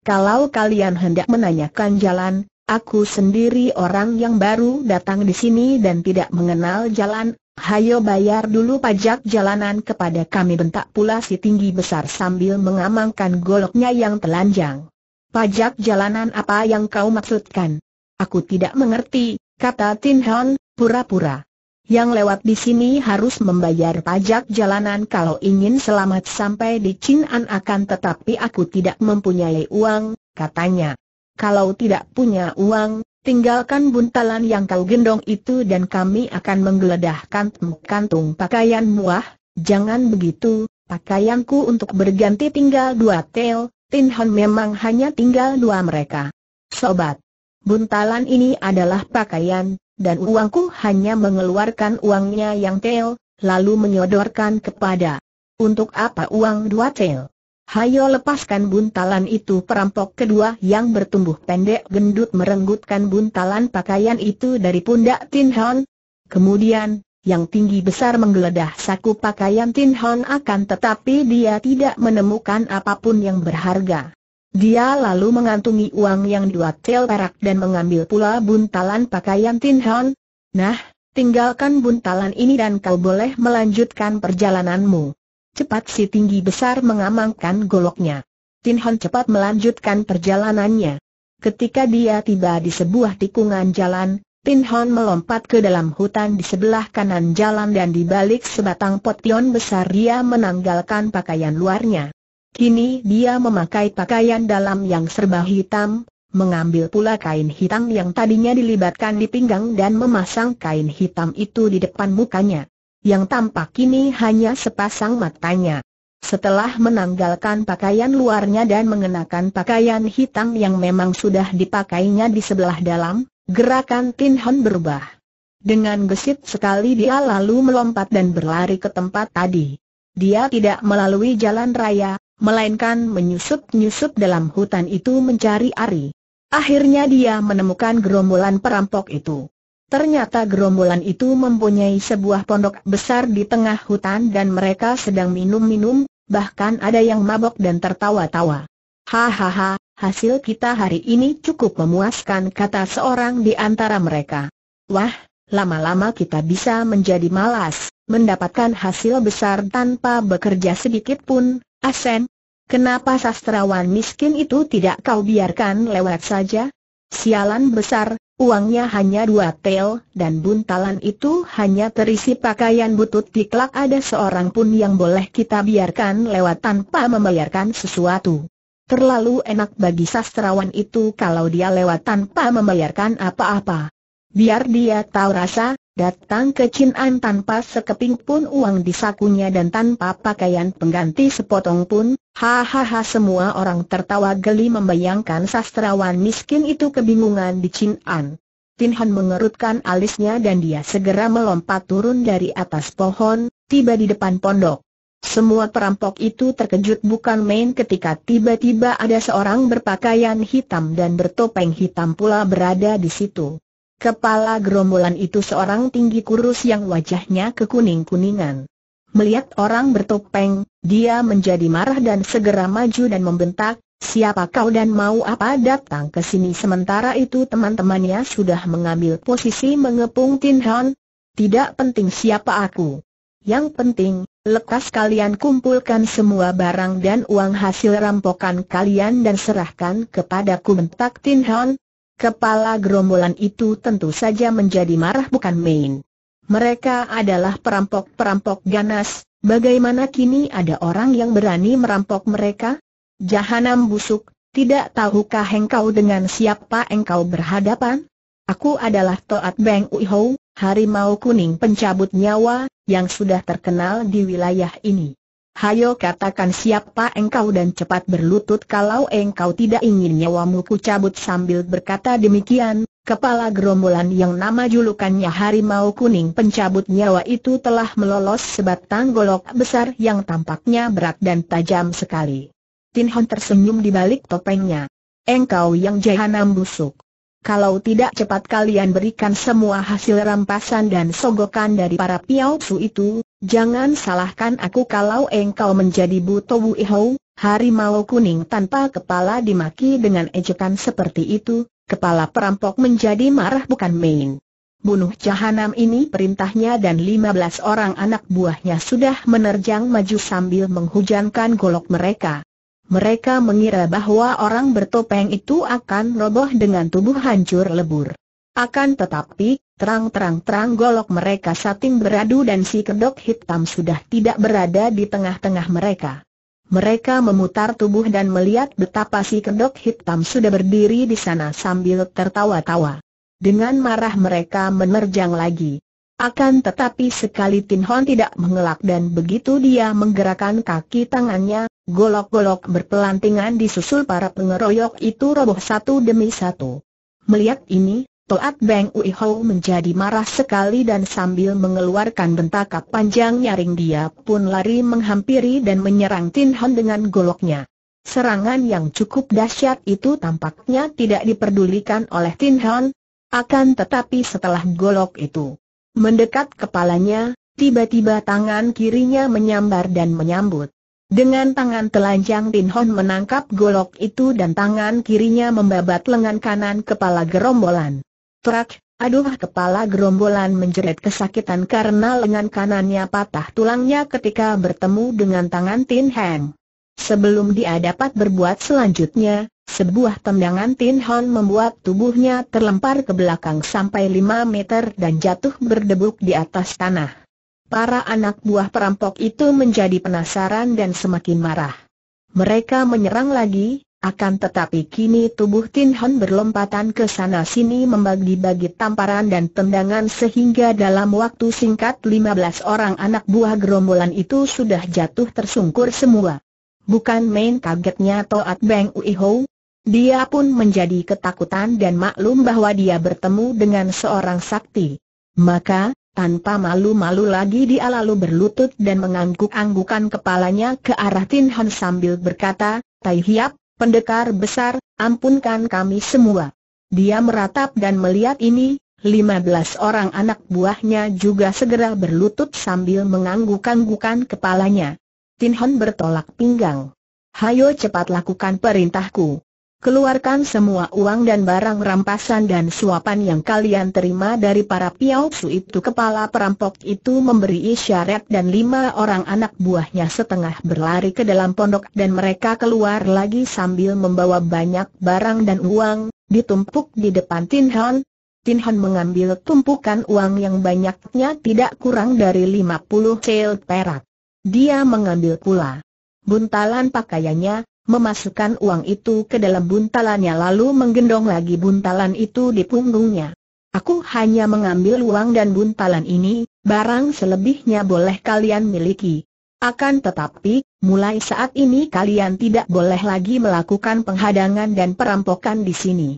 Kalau kalian hendak menanyakan jalan, aku sendiri orang yang baru datang di sini dan tidak mengenal jalan, Hayo bayar dulu pajak jalanan kepada kami bentak pula si tinggi besar sambil mengamankan goloknya yang telanjang. Pajak jalanan apa yang kau maksudkan? Aku tidak mengerti, kata Tin Han, pura-pura. Yang lewat di sini harus membayar pajak jalanan kalau ingin selamat sampai di Cinan akan tetapi aku tidak mempunyai uang, katanya. Kalau tidak punya uang, tinggalkan buntalan yang kau gendong itu dan kami akan menggeledahkan kantung pakaian muah, jangan begitu, pakaianku untuk berganti tinggal dua tel, Tin Han memang hanya tinggal dua mereka. Sobat, buntalan ini adalah pakaian, dan uangku hanya mengeluarkan uangnya yang tel, lalu menyodorkan kepada. Untuk apa uang dua tel? Hayo lepaskan buntalan itu perampok kedua yang bertumbuh pendek gendut merenggutkan buntalan pakaian itu dari pundak Tin Hon. Kemudian, yang tinggi besar menggeledah saku pakaian Tin Hon akan tetapi dia tidak menemukan apa pun yang berharga. Dia lalu mengantungi uang yang dua tel perak dan mengambil pula buntalan pakaian Tin Hon. Nah, tinggalkan buntalan ini dan kau boleh melanjutkan perjalananmu. Cepat si tinggi besar mengamankan goloknya. Tin Hon cepat melanjutkan perjalanannya. Ketika dia tiba di sebuah tikungan jalan, Tin Hon melompat ke dalam hutan di sebelah kanan jalan dan di balik sebatang potion besar dia menanggalkan pakaian luarnya. Kini dia memakai pakaian dalam yang serba hitam, mengambil pula kain hitam yang tadinya dilibatkan di pinggang dan memasang kain hitam itu di depan mukanya. Yang tampak kini hanya sepasang matanya. Setelah menanggalkan pakaian luarnya dan mengenakan pakaian hitam yang memang sudah dipakainya di sebelah dalam, gerakan Tin Hon berubah. Dengan gesit sekali dia lalu melompat dan berlari ke tempat tadi. Dia tidak melalui jalan raya, melainkan menyusup-nyusup dalam hutan itu mencari Ari. Akhirnya dia menemukan gerombolan perampok itu. Ternyata gerombolan itu mempunyai sebuah pondok besar di tengah hutan dan mereka sedang minum-minum, bahkan ada yang mabok dan tertawa-tawa. Hahaha, hasil kita hari ini cukup memuaskan kata seorang di antara mereka. Wah, lama-lama kita bisa menjadi malas, mendapatkan hasil besar tanpa bekerja sedikit pun, Asen, kenapa sastrawan miskin itu tidak kau biarkan lewat saja? Sialan besar, uangnya hanya dua tel, dan buntalan itu hanya terisi pakaian butut diklak ada seorang pun yang boleh kita biarkan lewat tanpa membayarkan sesuatu. Terlalu enak bagi sastrawan itu kalau dia lewat tanpa membayarkan apa-apa. Biar dia tahu rasa, datang ke Cinan tanpa sekeping pun uang di sakunya dan tanpa pakaian pengganti sepotong pun, hahaha semua orang tertawa geli membayangkan sastrawan miskin itu kebingungan di Cinan. Tin Han mengerutkan alisnya dan dia segera melompat turun dari atas pohon, tiba di depan pondok. Semua perampok itu terkejut bukan main ketika tiba-tiba ada seorang berpakaian hitam dan bertopeng hitam pula berada di situ. Kepala gerombolan itu seorang tinggi kurus yang wajahnya kekuning-kuningan. Melihat orang bertopeng, dia menjadi marah dan segera maju dan membentak, siapa kau dan mau apa datang ke sini sementara itu teman-temannya sudah mengambil posisi mengepung Tin Han. Tidak penting siapa aku. Yang penting, lekas kalian kumpulkan semua barang dan uang hasil rampokan kalian dan serahkan kepadaku bentak Tin Han, Kepala gerombolan itu tentu saja menjadi marah bukan main. Mereka adalah perampok-perampok ganas, bagaimana kini ada orang yang berani merampok mereka? Jahanam busuk, tidak tahukah engkau dengan siapa engkau berhadapan? Aku adalah Toat Beng Uihou, harimau kuning pencabut nyawa, yang sudah terkenal di wilayah ini. Hayo katakan siapa engkau dan cepat berlutut kalau engkau tidak ingin nyawamu ku cabut sambil berkata demikian, kepala gerombolan yang nama julukannya Harimau Kuning pencabut nyawa itu telah melolos sebatang golok besar yang tampaknya berat dan tajam sekali. Tin Hon tersenyum di balik topengnya. Engkau yang jahanam busuk. Kalau tidak cepat kalian berikan semua hasil rampasan dan sogokan dari para piautsu itu, jangan salahkan aku kalau engkau menjadi buto Ihou, harimau kuning tanpa kepala dimaki dengan ejekan seperti itu, kepala perampok menjadi marah bukan main. Bunuh jahanam ini perintahnya dan 15 orang anak buahnya sudah menerjang maju sambil menghujankan golok mereka. Mereka mengira bahwa orang bertopeng itu akan roboh dengan tubuh hancur lebur. Akan tetapi, terang-terang-terang golok mereka sating beradu dan si kedok hitam sudah tidak berada di tengah-tengah mereka. Mereka memutar tubuh dan melihat betapa si kedok hitam sudah berdiri di sana sambil tertawa-tawa. Dengan marah mereka menerjang lagi. Akan tetapi sekali Tin Hon tidak mengelak dan begitu dia menggerakkan kaki tangannya, golok-golok berpelantingan disusul para pengeroyok itu roboh satu demi satu. Melihat ini, Toat Beng Ui Hou menjadi marah sekali dan sambil mengeluarkan bentaka panjang nyaring dia pun lari menghampiri dan menyerang Tin Hon dengan goloknya. Serangan yang cukup dahsyat itu tampaknya tidak diperdulikan oleh Tin Hon, akan tetapi setelah golok itu Mendekat kepalanya, tiba-tiba tangan kirinya menyambar dan menyambut. Dengan tangan telanjang Tin Hon menangkap golok itu dan tangan kirinya membabat lengan kanan kepala gerombolan. Trak, aduh kepala gerombolan menjerit kesakitan karena lengan kanannya patah tulangnya ketika bertemu dengan tangan Tin Hon. Sebelum dia dapat berbuat selanjutnya, sebuah tendangan Tin Hon membuat tubuhnya terlempar ke belakang sampai 5 meter dan jatuh berdebuk di atas tanah. Para anak buah perampok itu menjadi penasaran dan semakin marah. Mereka menyerang lagi, akan tetapi kini tubuh Tin Hon berlompatan ke sana sini membagi-bagi tamparan dan tendangan sehingga dalam waktu singkat 15 orang anak buah gerombolan itu sudah jatuh tersungkur semua. Bukan main kagetnya Toat Beng Uiho, dia pun menjadi ketakutan dan maklum bahwa dia bertemu dengan seorang sakti. Maka, tanpa malu-malu lagi dia lalu berlutut dan mengangguk-anggukan kepalanya ke arah Tin Han sambil berkata, Tai Hiap, pendekar besar, ampunkan kami semua. Dia meratap dan melihat ini, 15 orang anak buahnya juga segera berlutut sambil mengangguk-anggukan kepalanya. Tin Han bertolak pinggang. Hayo cepat lakukan perintahku. Keluarkan semua uang dan barang rampasan dan suapan yang kalian terima dari para piauksu itu Kepala perampok itu memberi isyarat dan lima orang anak buahnya setengah berlari ke dalam pondok dan mereka keluar lagi sambil membawa banyak barang dan uang, ditumpuk di depan Tin Han. Tin Han mengambil tumpukan uang yang banyaknya tidak kurang dari 50 sel perak. Dia mengambil pula buntalan pakaiannya, memasukkan uang itu ke dalam buntalannya lalu menggendong lagi buntalan itu di punggungnya. Aku hanya mengambil uang dan buntalan ini, barang selebihnya boleh kalian miliki. Akan tetapi, mulai saat ini kalian tidak boleh lagi melakukan penghadangan dan perampokan di sini.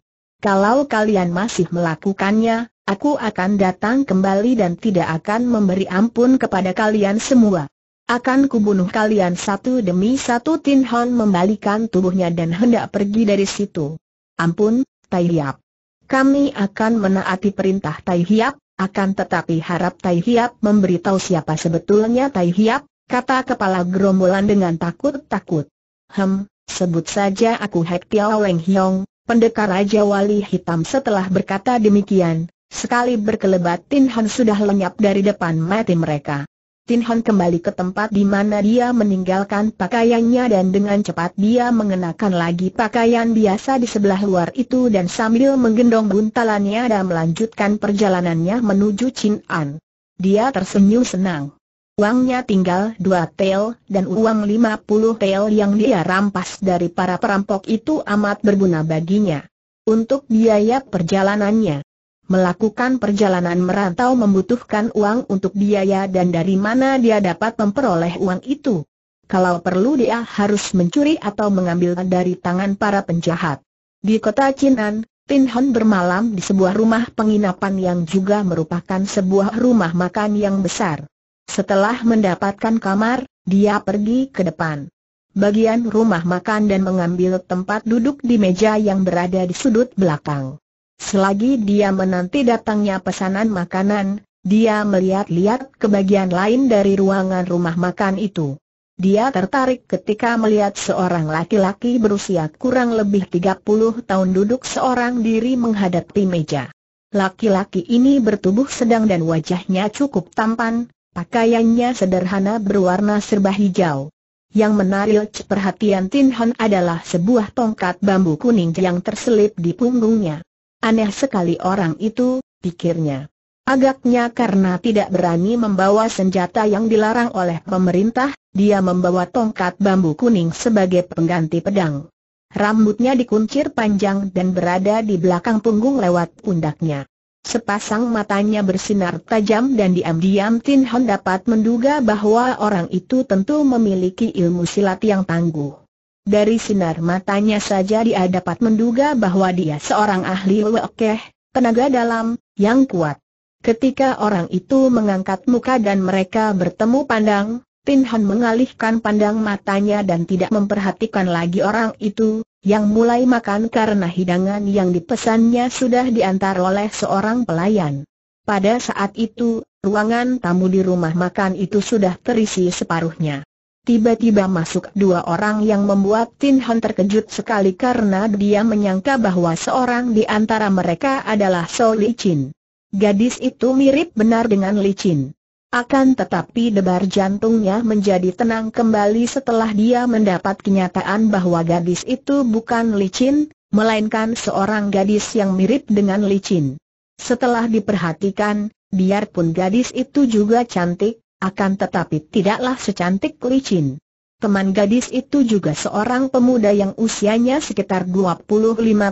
Kalau kalian masih melakukannya, aku akan datang kembali dan tidak akan memberi ampun kepada kalian semua akan kubunuh kalian satu demi satu Tin Hon membalikan tubuhnya dan hendak pergi dari situ. Ampun, Tai Hiap. Kami akan menaati perintah Tai Hiap, akan tetapi harap Tai Hiap memberitahu siapa sebetulnya Tai Hiap, kata kepala gerombolan dengan takut-takut. Hem, sebut saja aku Hek Tiao Leng Hiong, pendekar Raja Wali Hitam setelah berkata demikian, sekali berkelebat Tin Han sudah lenyap dari depan mati mereka. Tin Hon kembali ke tempat di mana dia meninggalkan pakaiannya dan dengan cepat dia mengenakan lagi pakaian biasa di sebelah luar itu dan sambil menggendong buntalannya dan melanjutkan perjalanannya menuju Chin An. Dia tersenyum senang. Uangnya tinggal dua tel, dan uang lima puluh tel yang dia rampas dari para perampok itu amat berguna baginya. Untuk biaya perjalanannya, Melakukan perjalanan merantau membutuhkan uang untuk biaya dan dari mana dia dapat memperoleh uang itu. Kalau perlu dia harus mencuri atau mengambil dari tangan para penjahat. Di kota Cinan, Tin Hon bermalam di sebuah rumah penginapan yang juga merupakan sebuah rumah makan yang besar. Setelah mendapatkan kamar, dia pergi ke depan bagian rumah makan dan mengambil tempat duduk di meja yang berada di sudut belakang. Selagi dia menanti datangnya pesanan makanan, dia melihat-lihat ke bagian lain dari ruangan rumah makan itu. Dia tertarik ketika melihat seorang laki-laki berusia kurang lebih 30 tahun duduk seorang diri menghadapi meja. Laki-laki ini bertubuh sedang dan wajahnya cukup tampan, pakaiannya sederhana berwarna serba hijau. Yang menarik perhatian Tin Han adalah sebuah tongkat bambu kuning yang terselip di punggungnya. Aneh sekali orang itu, pikirnya. Agaknya karena tidak berani membawa senjata yang dilarang oleh pemerintah, dia membawa tongkat bambu kuning sebagai pengganti pedang. Rambutnya dikuncir panjang dan berada di belakang punggung lewat pundaknya. Sepasang matanya bersinar tajam dan diam-diam Tin Han dapat menduga bahwa orang itu tentu memiliki ilmu silat yang tangguh. Dari sinar matanya saja dia dapat menduga bahwa dia seorang ahli wekeh, tenaga dalam, yang kuat. Ketika orang itu mengangkat muka dan mereka bertemu pandang, Tin Han mengalihkan pandang matanya dan tidak memperhatikan lagi orang itu, yang mulai makan karena hidangan yang dipesannya sudah diantar oleh seorang pelayan. Pada saat itu, ruangan tamu di rumah makan itu sudah terisi separuhnya. Tiba-tiba masuk dua orang yang membuat Tin Han terkejut sekali karena dia menyangka bahwa seorang di antara mereka adalah So Li Chin. Gadis itu mirip benar dengan licin. Akan tetapi debar jantungnya menjadi tenang kembali setelah dia mendapat kenyataan bahwa gadis itu bukan licin, melainkan seorang gadis yang mirip dengan licin. Setelah diperhatikan, biarpun gadis itu juga cantik, akan tetapi tidaklah secantik licin. Teman gadis itu juga seorang pemuda yang usianya sekitar 25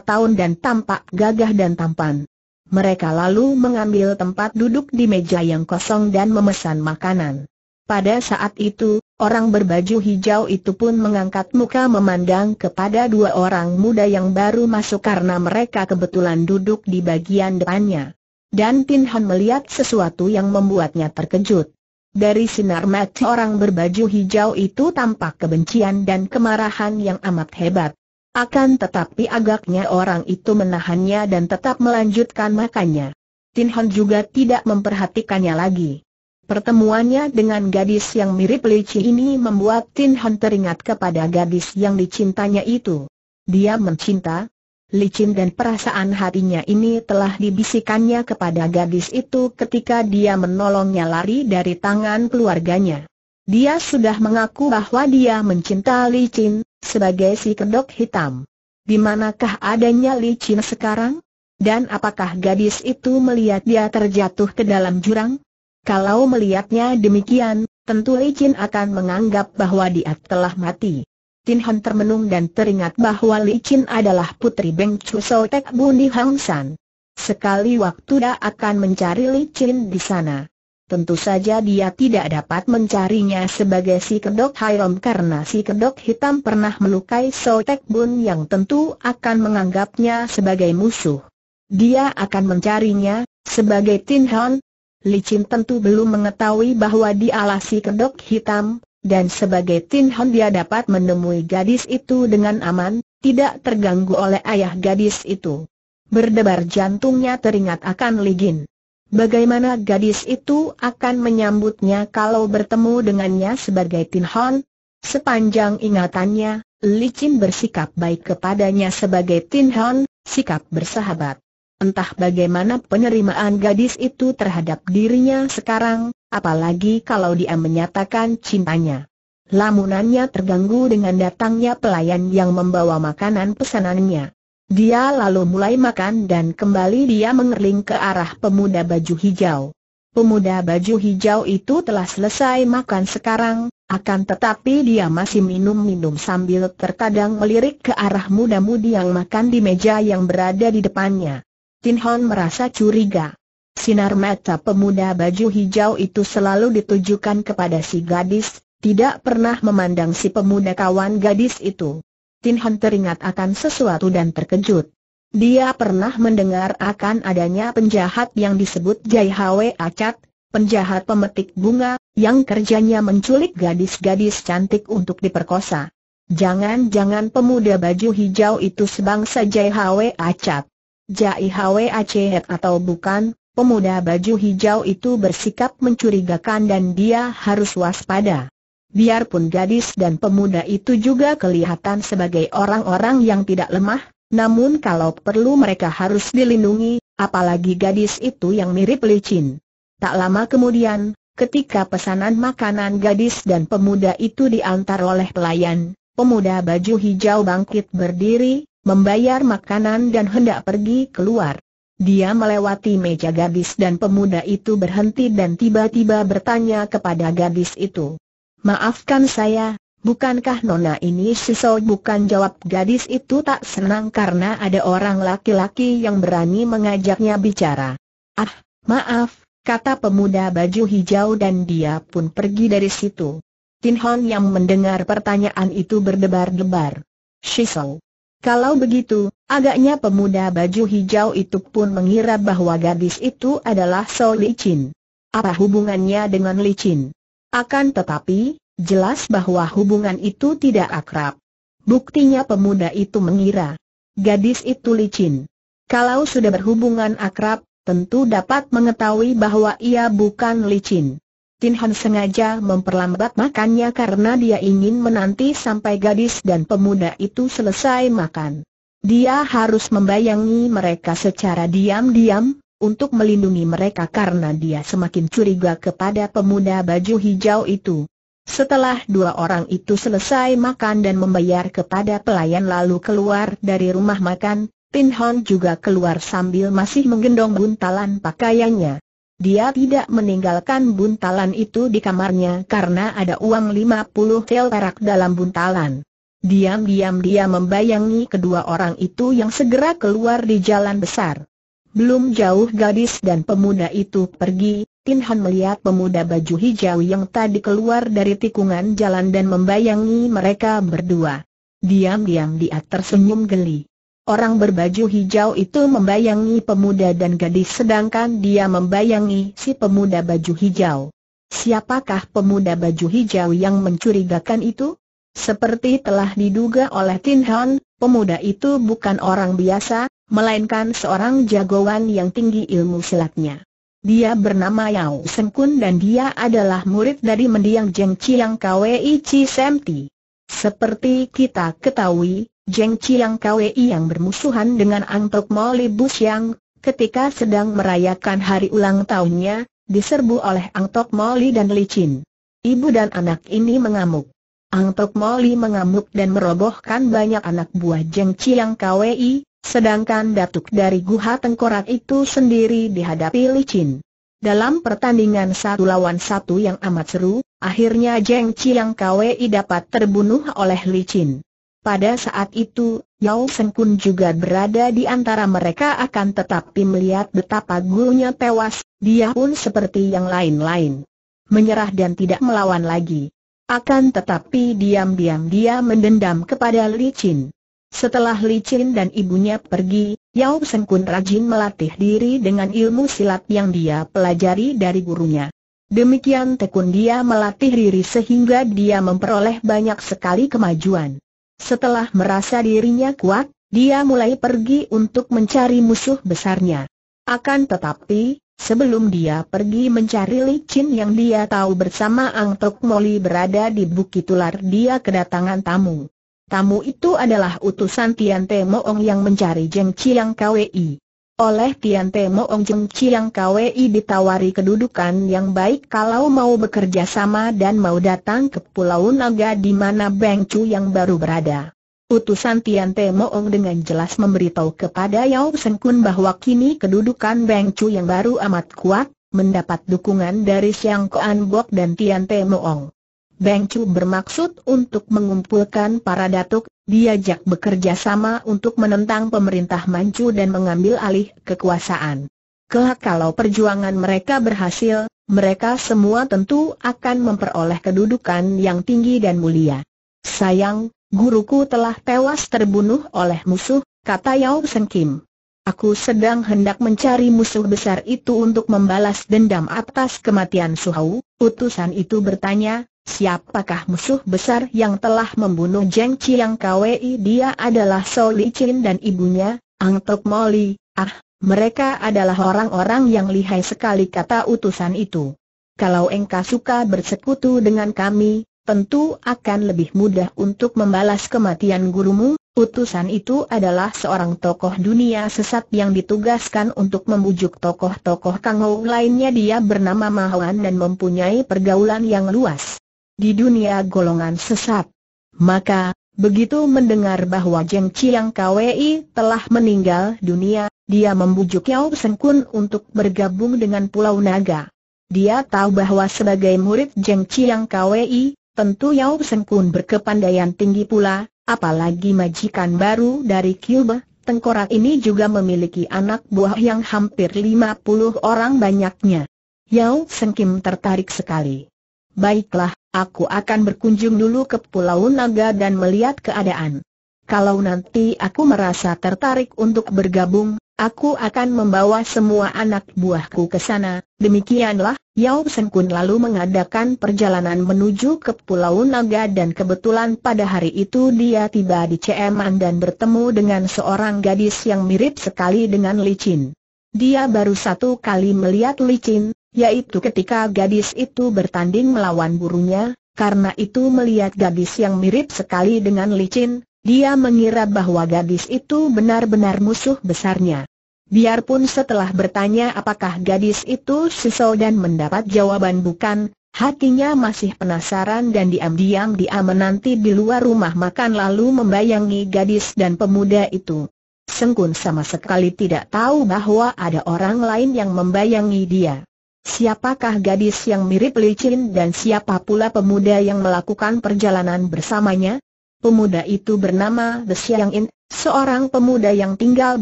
tahun dan tampak gagah dan tampan. Mereka lalu mengambil tempat duduk di meja yang kosong dan memesan makanan. Pada saat itu, orang berbaju hijau itu pun mengangkat muka memandang kepada dua orang muda yang baru masuk karena mereka kebetulan duduk di bagian depannya. Dan Tin Han melihat sesuatu yang membuatnya terkejut. Dari sinar mata orang berbaju hijau itu tampak kebencian dan kemarahan yang amat hebat. Akan tetapi agaknya orang itu menahannya dan tetap melanjutkan makannya. Tin Han juga tidak memperhatikannya lagi. Pertemuannya dengan gadis yang mirip Lici ini membuat Tin Han teringat kepada gadis yang dicintanya itu. Dia mencinta, licin dan perasaan hatinya ini telah dibisikannya kepada gadis itu ketika dia menolongnya lari dari tangan keluarganya. Dia sudah mengaku bahwa dia mencinta licin, sebagai si kedok hitam. Di manakah adanya licin sekarang? Dan apakah gadis itu melihat dia terjatuh ke dalam jurang? Kalau melihatnya demikian, tentu licin akan menganggap bahwa dia telah mati. Tin Han termenung dan teringat bahwa Licin adalah putri Beng Chu Tek Buni Hang San. Sekali waktu dia akan mencari Licin di sana. Tentu saja dia tidak dapat mencarinya sebagai si kedok Hiram karena si kedok hitam pernah melukai Sotek Bun yang tentu akan menganggapnya sebagai musuh. Dia akan mencarinya, sebagai Tin Han. Licin tentu belum mengetahui bahwa dialah si kedok hitam, dan sebagai Tin Han dia dapat menemui gadis itu dengan aman, tidak terganggu oleh ayah gadis itu. Berdebar jantungnya teringat akan Ligin. Bagaimana gadis itu akan menyambutnya kalau bertemu dengannya sebagai Tin Hon? Sepanjang ingatannya, Licin bersikap baik kepadanya sebagai Tin Hon, sikap bersahabat. Entah bagaimana penerimaan gadis itu terhadap dirinya sekarang, apalagi kalau dia menyatakan cintanya. Lamunannya terganggu dengan datangnya pelayan yang membawa makanan pesanannya. Dia lalu mulai makan dan kembali dia mengerling ke arah pemuda baju hijau. Pemuda baju hijau itu telah selesai makan sekarang, akan tetapi dia masih minum-minum sambil terkadang melirik ke arah muda-mudi yang makan di meja yang berada di depannya. Tin Hon merasa curiga. Sinar mata pemuda baju hijau itu selalu ditujukan kepada si gadis, tidak pernah memandang si pemuda kawan gadis itu. Tin Han teringat akan sesuatu dan terkejut. Dia pernah mendengar akan adanya penjahat yang disebut Jai Hwe Acat, penjahat pemetik bunga, yang kerjanya menculik gadis-gadis cantik untuk diperkosa. Jangan-jangan pemuda baju hijau itu sebangsa Jai Hwe Acat. Jai Hwac atau bukan, pemuda baju hijau itu bersikap mencurigakan dan dia harus waspada. Biarpun gadis dan pemuda itu juga kelihatan sebagai orang-orang yang tidak lemah, namun kalau perlu mereka harus dilindungi, apalagi gadis itu yang mirip licin. Tak lama kemudian, ketika pesanan makanan gadis dan pemuda itu diantar oleh pelayan, pemuda baju hijau bangkit berdiri, membayar makanan dan hendak pergi keluar. Dia melewati meja gadis dan pemuda itu berhenti dan tiba-tiba bertanya kepada gadis itu. Maafkan saya, bukankah nona ini Siso bukan jawab gadis itu tak senang karena ada orang laki-laki yang berani mengajaknya bicara. Ah, maaf, kata pemuda baju hijau dan dia pun pergi dari situ. Tin Hon yang mendengar pertanyaan itu berdebar-debar. Shiso. Kalau begitu, agaknya pemuda baju hijau itu pun mengira bahwa gadis itu adalah So Licin. Apa hubungannya dengan Licin? Akan tetapi, jelas bahwa hubungan itu tidak akrab. Buktinya pemuda itu mengira gadis itu licin. Kalau sudah berhubungan akrab, tentu dapat mengetahui bahwa ia bukan licin. Tin Han sengaja memperlambat makannya karena dia ingin menanti sampai gadis dan pemuda itu selesai makan. Dia harus membayangi mereka secara diam-diam, untuk melindungi mereka karena dia semakin curiga kepada pemuda baju hijau itu. Setelah dua orang itu selesai makan dan membayar kepada pelayan lalu keluar dari rumah makan, Tin Hon juga keluar sambil masih menggendong buntalan pakaiannya. Dia tidak meninggalkan buntalan itu di kamarnya karena ada uang 50 tel perak dalam buntalan. Diam-diam dia membayangi kedua orang itu yang segera keluar di jalan besar. Belum jauh gadis dan pemuda itu pergi, Tin Han melihat pemuda baju hijau yang tadi keluar dari tikungan jalan dan membayangi mereka berdua. Diam-diam dia tersenyum geli. Orang berbaju hijau itu membayangi pemuda dan gadis sedangkan dia membayangi si pemuda baju hijau. Siapakah pemuda baju hijau yang mencurigakan itu? Seperti telah diduga oleh Tin Han, pemuda itu bukan orang biasa, melainkan seorang jagoan yang tinggi ilmu silatnya. Dia bernama Yao Seng Kun dan dia adalah murid dari mendiang Jeng Chiang Kwei Chi Semti. Seperti kita ketahui, Jeng Chiang Kwei yang bermusuhan dengan Angtok Moli Busyang, ketika sedang merayakan hari ulang tahunnya, diserbu oleh Angtok Moli dan Licin. Ibu dan anak ini mengamuk. Angtok Moli mengamuk dan merobohkan banyak anak buah Jeng Chiang Kwei, sedangkan datuk dari guha tengkorak itu sendiri dihadapi Licin. Dalam pertandingan satu lawan satu yang amat seru, akhirnya Jeng Chiang Kwei dapat terbunuh oleh Licin. Pada saat itu, Yao Seng Kun juga berada di antara mereka akan tetapi melihat betapa gurunya tewas, dia pun seperti yang lain-lain. Menyerah dan tidak melawan lagi. Akan tetapi diam-diam dia mendendam kepada Li Chin. Setelah Li Chin dan ibunya pergi, Yao Seng Kun rajin melatih diri dengan ilmu silat yang dia pelajari dari gurunya. Demikian tekun dia melatih diri sehingga dia memperoleh banyak sekali kemajuan. Setelah merasa dirinya kuat, dia mulai pergi untuk mencari musuh besarnya. Akan tetapi, sebelum dia pergi mencari licin yang dia tahu bersama Ang Tok Moli berada di Bukit Ular dia kedatangan tamu. Tamu itu adalah utusan Tian Te Moong yang mencari Jeng Chiang Kwei. Oleh Tian Te Moong Jeng Chiang Kwei ditawari kedudukan yang baik kalau mau bekerja sama dan mau datang ke Pulau Naga di mana Beng Chu yang baru berada. Utusan Tian Te Moong dengan jelas memberitahu kepada Yao Seng Kun bahwa kini kedudukan Beng Chu yang baru amat kuat, mendapat dukungan dari Siang Koan Bok dan Tian Te Moong. Beng Chu bermaksud untuk mengumpulkan para datuk, diajak bekerja sama untuk menentang pemerintah Manchu dan mengambil alih kekuasaan. Kelak kalau perjuangan mereka berhasil, mereka semua tentu akan memperoleh kedudukan yang tinggi dan mulia. Sayang, guruku telah tewas terbunuh oleh musuh, kata Yao Seng Kim. Aku sedang hendak mencari musuh besar itu untuk membalas dendam atas kematian Suhau. Utusan itu bertanya, Siapakah musuh besar yang telah membunuh Jeng Chiang Kwei? Dia adalah So Li Chin dan ibunya, Ang Tok Moli. Ah, mereka adalah orang-orang yang lihai sekali kata utusan itu. Kalau engkau suka bersekutu dengan kami, tentu akan lebih mudah untuk membalas kematian gurumu, Utusan itu adalah seorang tokoh dunia sesat yang ditugaskan untuk membujuk tokoh-tokoh Kangou lainnya dia bernama Mahuan dan mempunyai pergaulan yang luas di dunia golongan sesat. Maka, begitu mendengar bahwa Jeng Chiang KWI telah meninggal dunia, dia membujuk Yao Sengkun untuk bergabung dengan Pulau Naga. Dia tahu bahwa sebagai murid Jeng Chiang KWI, tentu Yao Sengkun berkepandaian tinggi pula, apalagi majikan baru dari Cuba, tengkorak ini juga memiliki anak buah yang hampir 50 orang banyaknya. Yao Sengkim tertarik sekali. Baiklah, aku akan berkunjung dulu ke Pulau Naga dan melihat keadaan. Kalau nanti aku merasa tertarik untuk bergabung, Aku akan membawa semua anak buahku ke sana. Demikianlah, Yao Sen Kun lalu mengadakan perjalanan menuju ke Pulau Naga dan kebetulan pada hari itu dia tiba di Ceman dan bertemu dengan seorang gadis yang mirip sekali dengan Licin. Dia baru satu kali melihat Licin, yaitu ketika gadis itu bertanding melawan burunya, karena itu melihat gadis yang mirip sekali dengan Licin, dia mengira bahwa gadis itu benar-benar musuh besarnya. Biarpun setelah bertanya apakah gadis itu sisau dan mendapat jawaban bukan, hatinya masih penasaran dan diam-diam dia menanti di luar rumah makan lalu membayangi gadis dan pemuda itu. Sengkun sama sekali tidak tahu bahwa ada orang lain yang membayangi dia. Siapakah gadis yang mirip licin dan siapa pula pemuda yang melakukan perjalanan bersamanya? Pemuda itu bernama The Siang In, seorang pemuda yang tinggal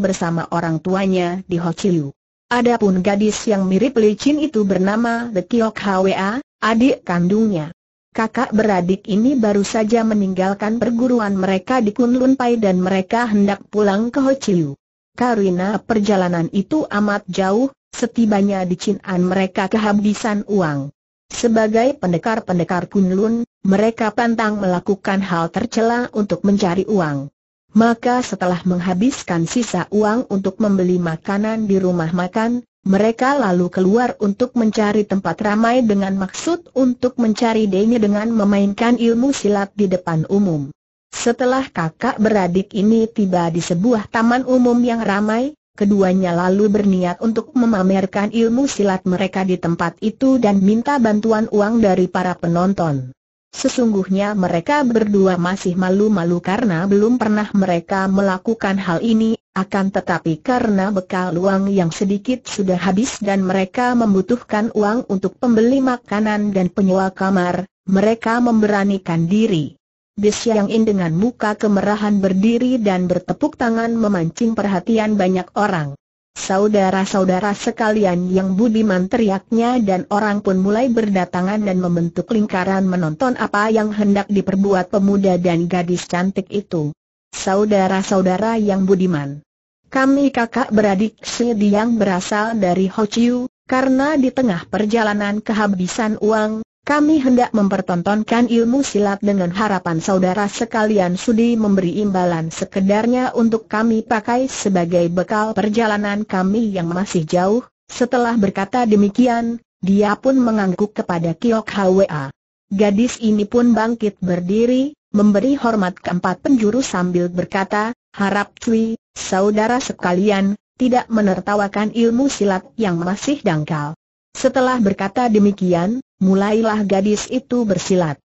bersama orang tuanya di Ho Chiu. Adapun gadis yang mirip licin itu bernama The Kiok Hwa, adik kandungnya. Kakak beradik ini baru saja meninggalkan perguruan mereka di Kunlun Pai dan mereka hendak pulang ke Ho Chiu. Karena perjalanan itu amat jauh, setibanya di Cinan mereka kehabisan uang. Sebagai pendekar-pendekar Kunlun, mereka pantang melakukan hal tercela untuk mencari uang. Maka setelah menghabiskan sisa uang untuk membeli makanan di rumah makan, mereka lalu keluar untuk mencari tempat ramai dengan maksud untuk mencari denya dengan memainkan ilmu silat di depan umum. Setelah kakak beradik ini tiba di sebuah taman umum yang ramai, keduanya lalu berniat untuk memamerkan ilmu silat mereka di tempat itu dan minta bantuan uang dari para penonton. Sesungguhnya mereka berdua masih malu-malu karena belum pernah mereka melakukan hal ini, akan tetapi karena bekal uang yang sedikit sudah habis dan mereka membutuhkan uang untuk pembeli makanan dan penyewa kamar, mereka memberanikan diri. Bisyang In dengan muka kemerahan berdiri dan bertepuk tangan memancing perhatian banyak orang. Saudara-saudara sekalian yang budiman teriaknya dan orang pun mulai berdatangan dan membentuk lingkaran menonton apa yang hendak diperbuat pemuda dan gadis cantik itu. Saudara-saudara yang budiman. Kami kakak beradik yang berasal dari Ho Chiu, karena di tengah perjalanan kehabisan uang, kami hendak mempertontonkan ilmu silat dengan harapan saudara sekalian sudi memberi imbalan sekedarnya untuk kami pakai sebagai bekal perjalanan kami yang masih jauh. Setelah berkata demikian, dia pun mengangguk kepada Kiok Hwa. Gadis ini pun bangkit berdiri, memberi hormat keempat penjuru sambil berkata, harap cui, saudara sekalian, tidak menertawakan ilmu silat yang masih dangkal. Setelah berkata demikian, mulailah gadis itu bersilat.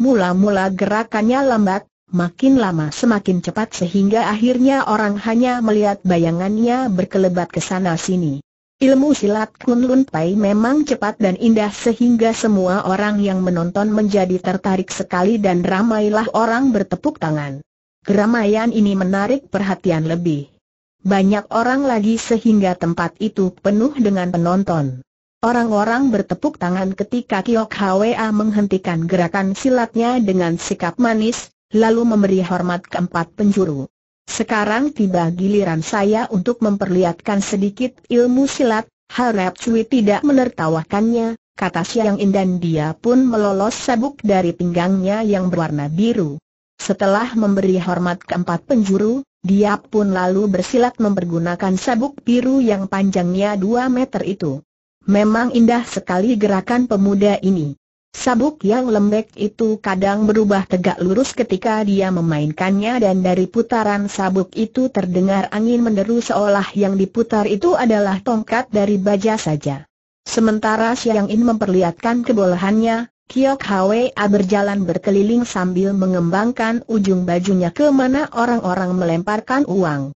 Mula-mula gerakannya lambat, makin lama semakin cepat sehingga akhirnya orang hanya melihat bayangannya berkelebat ke sana sini. Ilmu silat Kun Lun Pai memang cepat dan indah sehingga semua orang yang menonton menjadi tertarik sekali dan ramailah orang bertepuk tangan. Keramaian ini menarik perhatian lebih. Banyak orang lagi sehingga tempat itu penuh dengan penonton. Orang-orang bertepuk tangan ketika Kiok Hwa menghentikan gerakan silatnya dengan sikap manis, lalu memberi hormat keempat penjuru. Sekarang tiba giliran saya untuk memperlihatkan sedikit ilmu silat, harap Cui tidak menertawakannya, kata Siang Indan dia pun melolos sabuk dari pinggangnya yang berwarna biru. Setelah memberi hormat keempat penjuru, dia pun lalu bersilat mempergunakan sabuk biru yang panjangnya 2 meter itu. Memang indah sekali gerakan pemuda ini. Sabuk yang lembek itu kadang berubah tegak lurus ketika dia memainkannya dan dari putaran sabuk itu terdengar angin menderu seolah yang diputar itu adalah tongkat dari baja saja. Sementara Siang In memperlihatkan kebolehannya, Kiok Hwa berjalan berkeliling sambil mengembangkan ujung bajunya ke mana orang-orang melemparkan uang.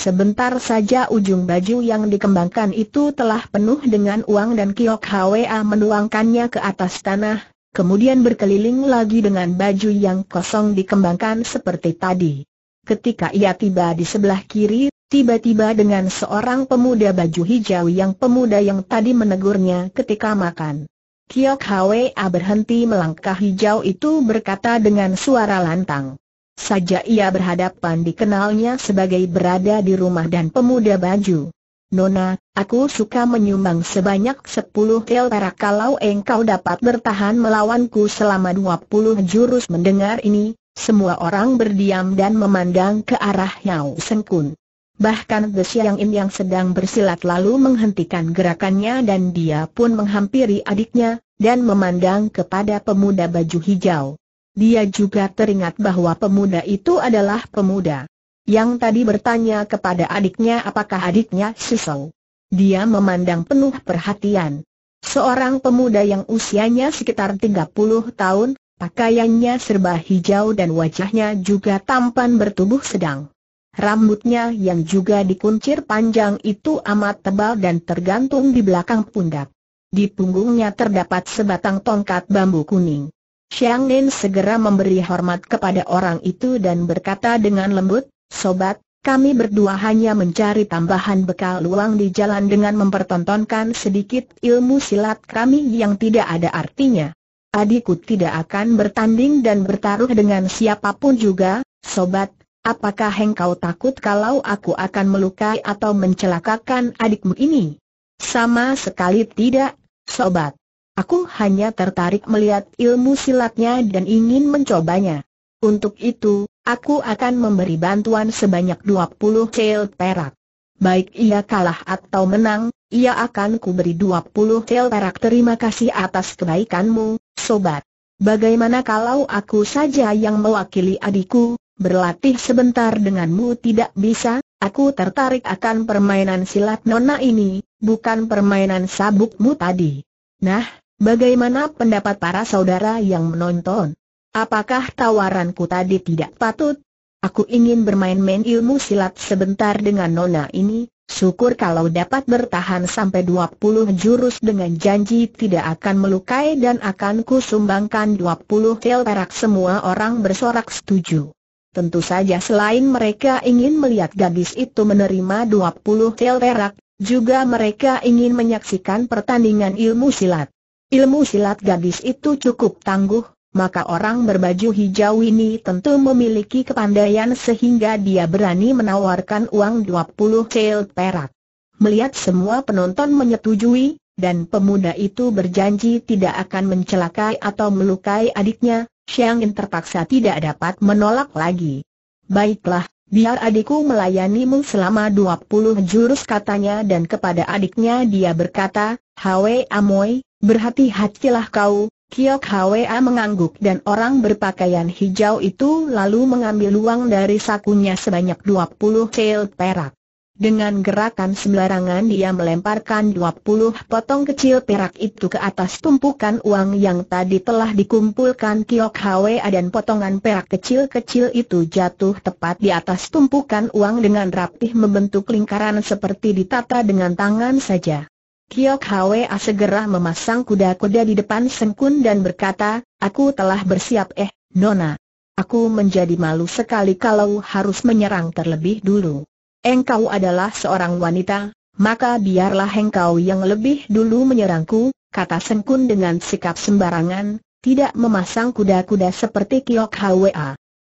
Sebentar saja ujung baju yang dikembangkan itu telah penuh dengan uang dan Kiok Hwa menuangkannya ke atas tanah, kemudian berkeliling lagi dengan baju yang kosong dikembangkan seperti tadi. Ketika ia tiba di sebelah kiri, tiba-tiba dengan seorang pemuda baju hijau yang pemuda yang tadi menegurnya ketika makan. Kiok Hwa berhenti melangkah hijau itu berkata dengan suara lantang saja ia berhadapan dikenalnya sebagai berada di rumah dan pemuda baju. Nona, aku suka menyumbang sebanyak sepuluh tel perak kalau engkau dapat bertahan melawanku selama dua puluh jurus mendengar ini, semua orang berdiam dan memandang ke arah Yao Sengkun. Bahkan The Siang In yang sedang bersilat lalu menghentikan gerakannya dan dia pun menghampiri adiknya, dan memandang kepada pemuda baju hijau. Dia juga teringat bahwa pemuda itu adalah pemuda yang tadi bertanya kepada adiknya apakah adiknya Sisou. Dia memandang penuh perhatian. Seorang pemuda yang usianya sekitar 30 tahun, pakaiannya serba hijau dan wajahnya juga tampan bertubuh sedang. Rambutnya yang juga dikuncir panjang itu amat tebal dan tergantung di belakang pundak. Di punggungnya terdapat sebatang tongkat bambu kuning. Xiang Nin segera memberi hormat kepada orang itu dan berkata dengan lembut, Sobat, kami berdua hanya mencari tambahan bekal luang di jalan dengan mempertontonkan sedikit ilmu silat kami yang tidak ada artinya. Adikku tidak akan bertanding dan bertaruh dengan siapa pun juga, Sobat, apakah engkau takut kalau aku akan melukai atau mencelakakan adikmu ini? Sama sekali tidak, Sobat. Aku hanya tertarik melihat ilmu silatnya dan ingin mencobanya. Untuk itu, aku akan memberi bantuan sebanyak 20 cel perak. Baik ia kalah atau menang, ia akan kuberi 20 cel perak terima kasih atas kebaikanmu, sobat. Bagaimana kalau aku saja yang mewakili adikku, berlatih sebentar denganmu tidak bisa, aku tertarik akan permainan silat nona ini, bukan permainan sabukmu tadi. Nah, Bagaimana pendapat para saudara yang menonton? Apakah tawaranku tadi tidak patut? Aku ingin bermain-main ilmu silat sebentar dengan nona ini, syukur kalau dapat bertahan sampai 20 jurus dengan janji tidak akan melukai dan akan kusumbangkan 20 tel perak semua orang bersorak setuju. Tentu saja selain mereka ingin melihat gadis itu menerima 20 tel perak, juga mereka ingin menyaksikan pertandingan ilmu silat. Ilmu silat gadis itu cukup tangguh, maka orang berbaju hijau ini tentu memiliki kepandaian sehingga dia berani menawarkan uang 20 sel perak. Melihat semua penonton menyetujui, dan pemuda itu berjanji tidak akan mencelakai atau melukai adiknya, Xiang In terpaksa tidak dapat menolak lagi. Baiklah, biar adikku melayanimu selama 20 jurus katanya dan kepada adiknya dia berkata, Hwe Amoy, Berhati-hatilah kau, Kiok Hwa mengangguk dan orang berpakaian hijau itu lalu mengambil uang dari sakunya sebanyak 20 sel perak. Dengan gerakan sembarangan dia melemparkan 20 potong kecil perak itu ke atas tumpukan uang yang tadi telah dikumpulkan Kiok Hwa dan potongan perak kecil-kecil itu jatuh tepat di atas tumpukan uang dengan rapih membentuk lingkaran seperti ditata dengan tangan saja. Kiok Hwa segera memasang kuda-kuda di depan Sengkun dan berkata, aku telah bersiap eh, Nona. Aku menjadi malu sekali kalau harus menyerang terlebih dulu. Engkau adalah seorang wanita, maka biarlah engkau yang lebih dulu menyerangku, kata Sengkun dengan sikap sembarangan, tidak memasang kuda-kuda seperti Kiok Hwa.